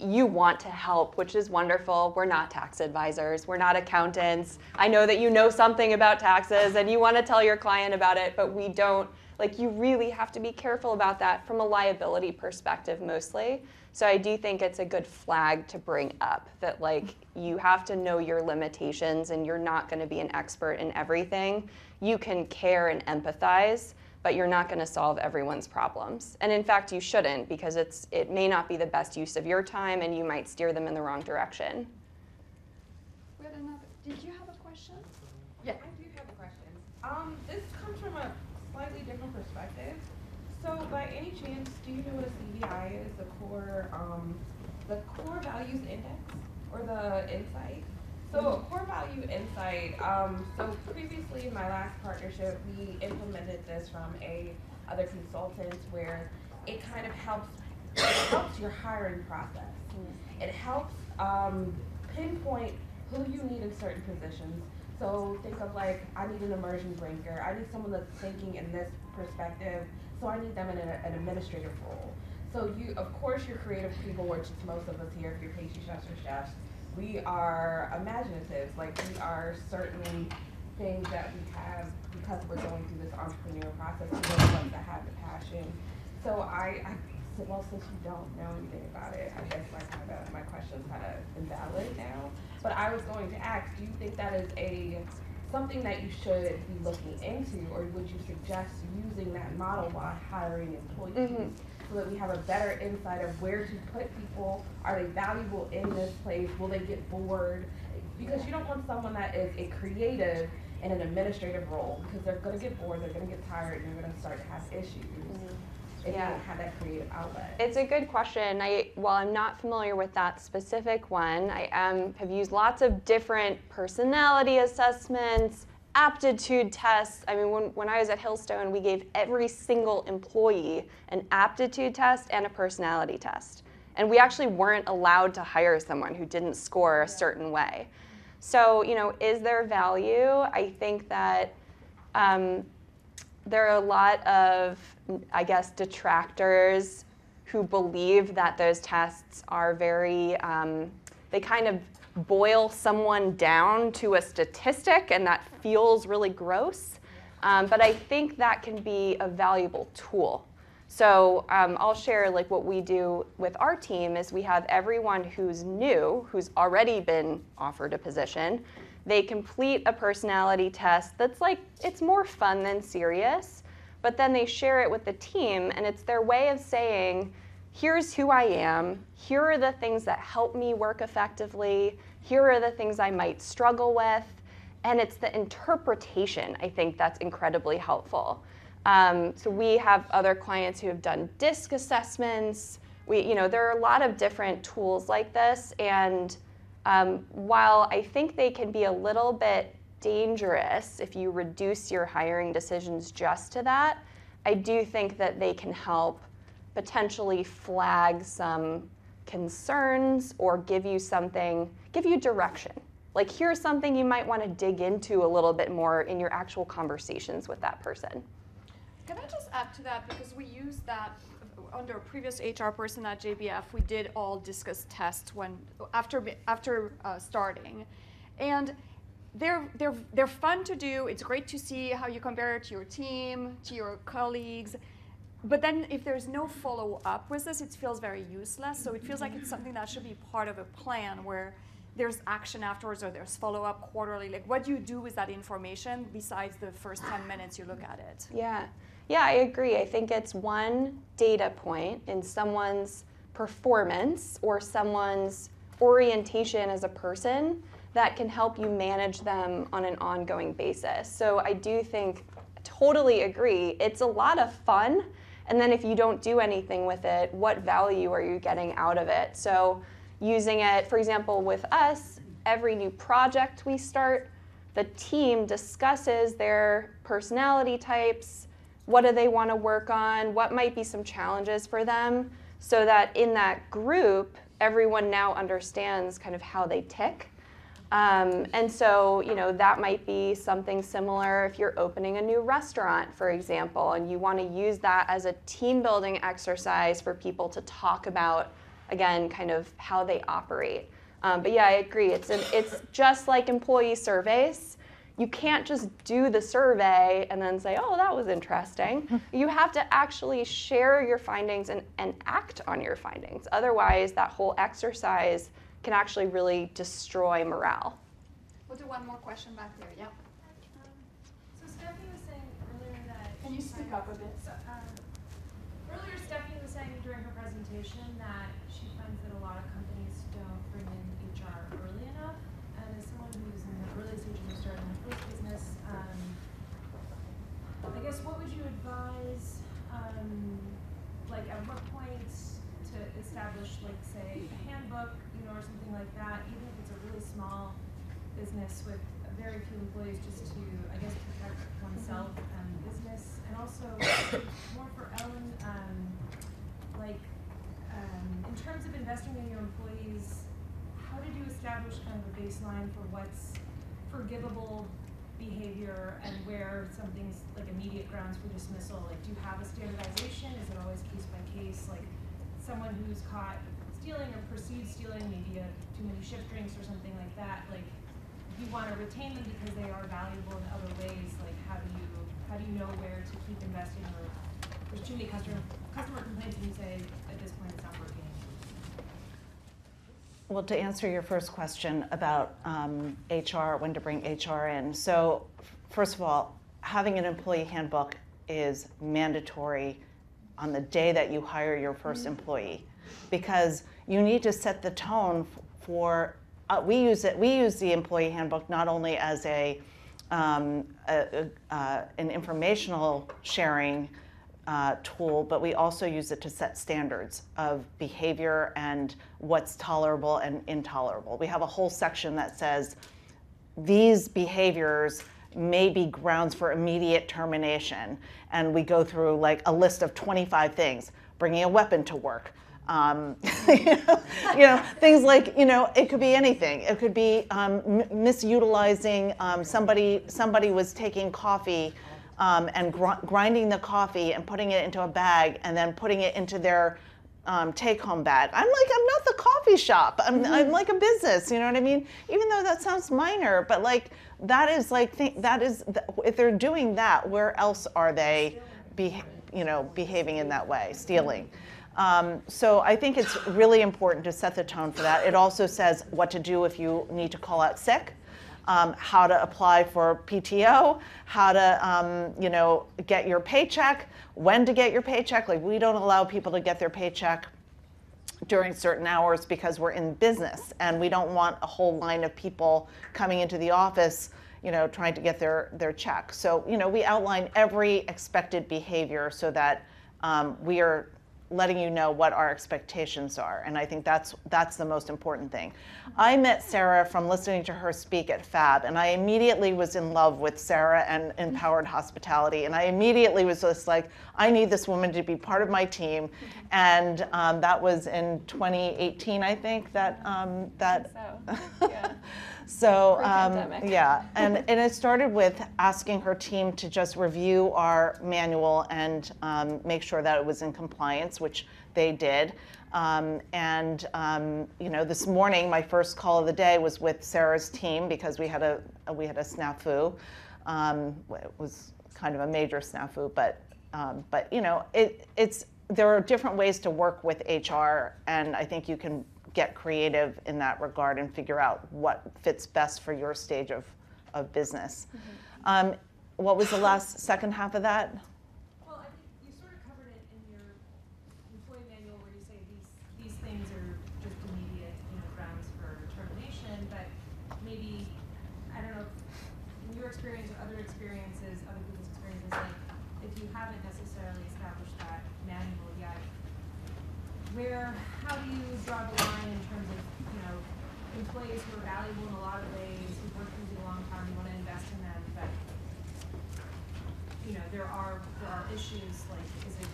you want to help, which is wonderful. We're not tax advisors. We're not accountants. I know that you know something about taxes and you want to tell your client about it, but we don't like you really have to be careful about that from a liability perspective mostly. So I do think it's a good flag to bring up that like you have to know your limitations and you're not going to be an expert in everything. You can care and empathize, but you're not going to solve everyone's problems. And in fact, you shouldn't because it's it may not be the best use of your time and you might steer them in the wrong direction. We had another, did you have a question? Yeah, I do have a question. Um, this comes from a slightly different perspective. So by any chance, do you know what a CVI is, the core, um, the core values index or the insight? So core value insight, um, so previously in my last partnership, we implemented this from a other consultant where it kind of helps, it helps your hiring process. It helps, um, pinpoint who you need in certain positions. So think of like, I need an immersion breaker. I need someone that's thinking in this perspective. So I need them in a, an administrative role. So you, of course, you're creative people, which is most of us here, if you're pastry chefs or chefs. We are imaginative. Like we are certain things that we have because we're going through this entrepreneurial process. We're the ones that have the passion. So I, I well, since you don't know anything about it, I guess my kind of my question's kind of invalid now. But I was going to ask, do you think that is a something that you should be looking into, or would you suggest using that model while hiring employees? Mhm. So that we have a better insight of where to put people, are they valuable in this place, will they get bored? Because you don't want someone that is a creative in an administrative role, because they're gonna get bored, they're gonna get tired, and they're gonna start to have issues. Mm-hmm. If you Yeah. don't have that creative outlet. It's a good question. I, while I'm not familiar with that specific one, I am, have used lots of different personality assessments, aptitude tests. I mean, when, when I was at Hillstone, we gave every single employee an aptitude test and a personality test. And we actually weren't allowed to hire someone who didn't score a certain way. So, you know, is there value? I think that um, there are a lot of, I guess, detractors who believe that those tests are very, um, they kind of boil someone down to a statistic, and that feels really gross. Um, but I think that can be a valuable tool. So um, I'll share like what we do with our team is we have everyone who's new, who's already been offered a position. They complete a personality test that's like it's more fun than serious, but then they share it with the team, and it's their way of saying, here's who I am, here are the things that help me work effectively, here are the things I might struggle with, and it's the interpretation, I think, that's incredibly helpful. Um, so we have other clients who have done DISC assessments. We, you know, there are a lot of different tools like this, and um, while I think they can be a little bit dangerous if you reduce your hiring decisions just to that, I do think that they can help potentially flag some concerns or give you something, give you direction. Like, here's something you might want to dig into a little bit more in your actual conversations with that person. Can I just add to that because we used that under a previous HR person at JBF. We did all DISC tests when after after uh, starting, and they're they're they're fun to do. It's great to see how you compare it to your team, to your colleagues. But then if there's no follow up with this, it feels very useless. So it feels like it's something that should be part of a plan where there's action afterwards or there's follow up quarterly. Like what do you do with that information besides the first 10 minutes you look at it? Yeah. Yeah, I agree. I think it's one data point in someone's performance or someone's orientation as a person that can help you manage them on an ongoing basis. So I do think, totally agree, it's a lot of fun. And then if you don't do anything with it, what value are you getting out of it? So using it, for example, with us, every new project we start, the team discusses their personality types, what do they want to work on, what might be some challenges for them, so that in that group, everyone now understands kind of how they tick. Um, and so, you know, that might be something similar if you're opening a new restaurant, for example, and you want to use that as a team building exercise for people to talk about, again, kind of how they operate. Um, but yeah, I agree. It's, an, it's just like employee surveys. You can't just do the survey and then say, oh, that was interesting. you have to actually share your findings and, and act on your findings. Otherwise, that whole exercise can actually really destroy morale. We'll do one more question back there. Yeah. Um, so Stephanie was saying earlier that. Can you she speak up a bit? So, um, earlier Stephanie was saying during her presentation that she finds that a lot of companies don't bring in HR early enough. And as someone who's in the early stages of starting a first business, um, I guess what would you advise, um, like at what point to establish, like, say, a handbook, you know, or something like that, even if it's a really small business with very few employees, just to, I guess, protect oneself and business, and also more for Ellen, um, like, um, in terms of investing in your employees, how did you establish kind of a baseline for what's forgivable behavior and where something's like immediate grounds for dismissal? Like, do you have a standardization? Is it always case by case? Like, someone who's caught stealing or perceived stealing, maybe a, too many shift drinks or something like that, like, you wanna retain them because they are valuable in other ways, like, how do you, how do you know where to keep investing or there's too many customer, customer complaints and you say, at this point, it's not working? Well, to answer your first question about um, HR, when to bring HR in. So, first of all, having an employee handbook is mandatory on the day that you hire your first employee because you need to set the tone for uh, we use it we use the employee handbook not only as a, um, a, a uh, an informational sharing uh, tool, but we also use it to set standards of behavior and what's tolerable and intolerable. We have a whole section that says these behaviors may be grounds for immediate termination. And we go through like a list of 25 things bringing a weapon to work. Um, you, know, things like, you know, it could be anything. It could be um, misutilizing um, somebody, somebody was taking coffee um, and gr- grinding the coffee and putting it into a bag and then putting it into their um, take home bag. I'm like, I'm not the coffee shop. I'm, I'm like a business. You know what I mean? Even though that sounds minor, but like that is like th- that is th- if they're doing that, where else are they, be, you know, behaving in that way, stealing? Um, so I think it's really important to set the tone for that. It also says what to do if you need to call out sick um, how to apply for PTO, how to, um, you know, get your paycheck, when to get your paycheck. Like we don't allow people to get their paycheck during certain hours because we're in business and we don't want a whole line of people coming into the office you know trying to get their their check so you know we outline every expected behavior so that um, we are letting you know what our expectations are. And I think that's that's the most important thing. I met Sarah from listening to her speak at Fab, and I immediately was in love with Sarah and empowered hospitality. And I immediately was just like, I need this woman to be part of my team. And um, that was in 2018, I think that um, that. So, yeah. So um, yeah, and and it started with asking her team to just review our manual and um, make sure that it was in compliance, which they did. Um, and um, you know, this morning my first call of the day was with Sarah's team because we had a we had a snafu. Um, it was kind of a major snafu, but um, but you know, it it's there are different ways to work with HR, and I think you can get creative in that regard and figure out what fits best for your stage of, of business. Um, what was the last second half of that? Well, I think you sort of covered it in your employee manual where you say these, these things are just immediate, you know, grounds for termination, but maybe, I don't know, in your experience or other experiences, other people's experiences, like, if you haven't necessarily established that manual yet, where, how do you draw the line in terms of, you know, employees who are valuable in a lot of ways, who've worked with you a long time, you wanna invest in them, but you know, there are, there are issues, like, is it,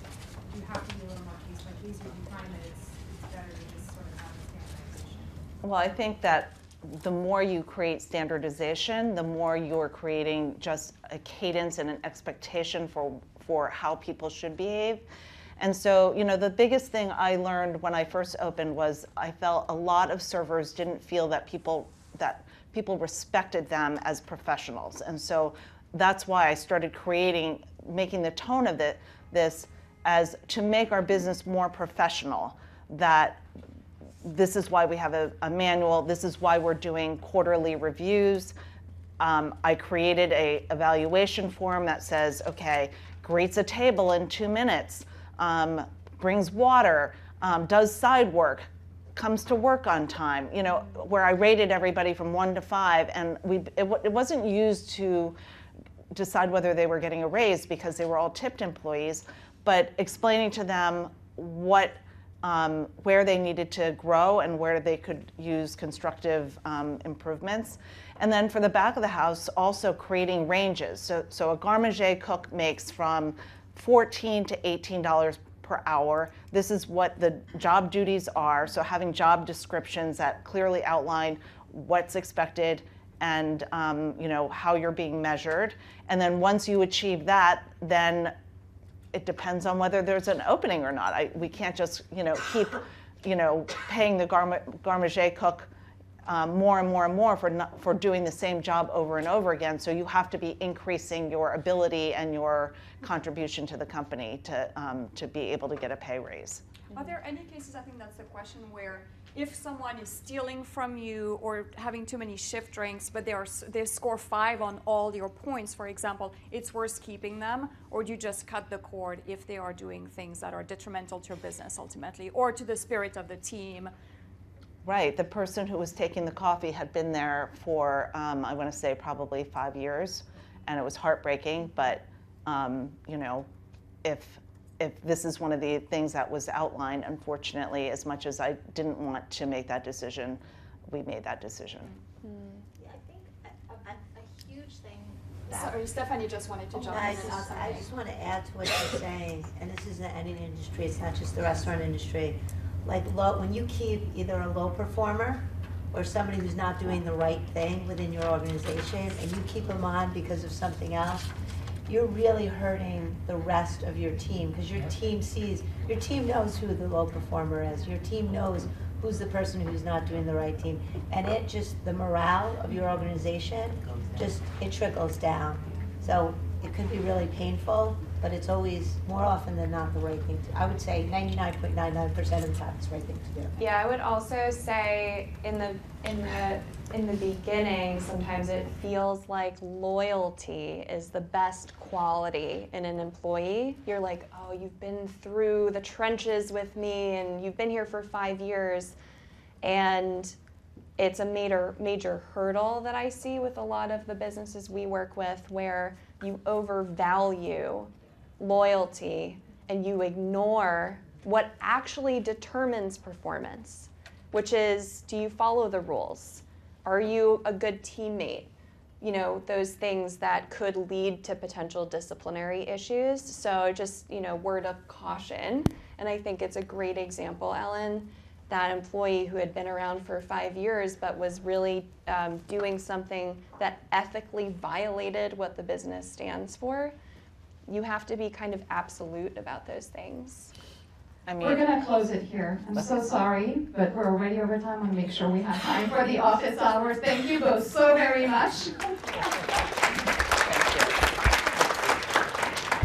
you have to be a little more case by case, or do you find that it's, it's better to just sort of have a standardization? Well, I think that the more you create standardization, the more you're creating just a cadence and an expectation for, for how people should behave. And so, you know, the biggest thing I learned when I first opened was I felt a lot of servers didn't feel that people that people respected them as professionals. And so that's why I started creating, making the tone of it, this as to make our business more professional. That this is why we have a, a manual. This is why we're doing quarterly reviews. Um, I created a evaluation form that says, okay, greets a table in two minutes, um, brings water, um, does side work, comes to work on time. You know, where I rated everybody from one to five, and we it, it wasn't used to decide whether they were getting a raise because they were all tipped employees, but explaining to them what um, where they needed to grow and where they could use constructive um, improvements. And then for the back of the house, also creating ranges. So, so a garde manger cook makes from 14 to 18 dollars per hour. This is what the job duties are. So having job descriptions that clearly outline what's expected and um, you know how you're being measured. And then once you achieve that, then it depends on whether there's an opening or not. I, we can't just, you know, keep, you know, paying the garma- garde cook um, more and more and more for not, for doing the same job over and over again. So you have to be increasing your ability and your contribution to the company to um, to be able to get a pay raise. Are there any cases, I think that's the question, where if someone is stealing from you or having too many shift drinks, but they, are, they score five on all your points, for example, it's worth keeping them? Or do you just cut the cord if they are doing things that are detrimental to your business ultimately or to the spirit of the team? Right. The person who was taking the coffee had been there for, um, I want to say, probably five years, and it was heartbreaking. But um, you know, if if this is one of the things that was outlined, unfortunately, as much as I didn't want to make that decision, we made that decision. Yeah, I think a, a, a huge thing Sorry, Stephanie just wanted to oh, jump I in and just, I just want to add to what you're saying, and this isn't any industry, it's not just the restaurant industry. Like low, when you keep either a low performer or somebody who's not doing the right thing within your organization, and you keep them on because of something else, you're really hurting the rest of your team, because your team sees, your team knows who the low performer is, your team knows who's the person who's not doing the right team, and it just, the morale of your organization, just, it trickles down. So it could be really painful, but it's always, more often than not, the right thing to, I would say ninety-nine point nine nine percent of the time, it's the right thing to do. Yeah, I would also say in the in the in the beginning, sometimes it feels like loyalty is the best quality in an employee. You're like, oh, you've been through the trenches with me, and you've been here for five years, and it's a major major hurdle that I see with a lot of the businesses we work with, where you overvalue loyalty and you ignore what actually determines performance, which is do you follow the rules? Are you a good teammate? You know, those things that could lead to potential disciplinary issues. So, just, you know, word of caution. And I think it's a great example, Ellen, that employee who had been around for five years but was really um, doing something that ethically violated what the business stands for. You have to be kind of absolute about those things. I mean, We're gonna close it here. I'm so sorry, but we're already over time. I wanna make sure we have time for the office hours. Thank you both so very much.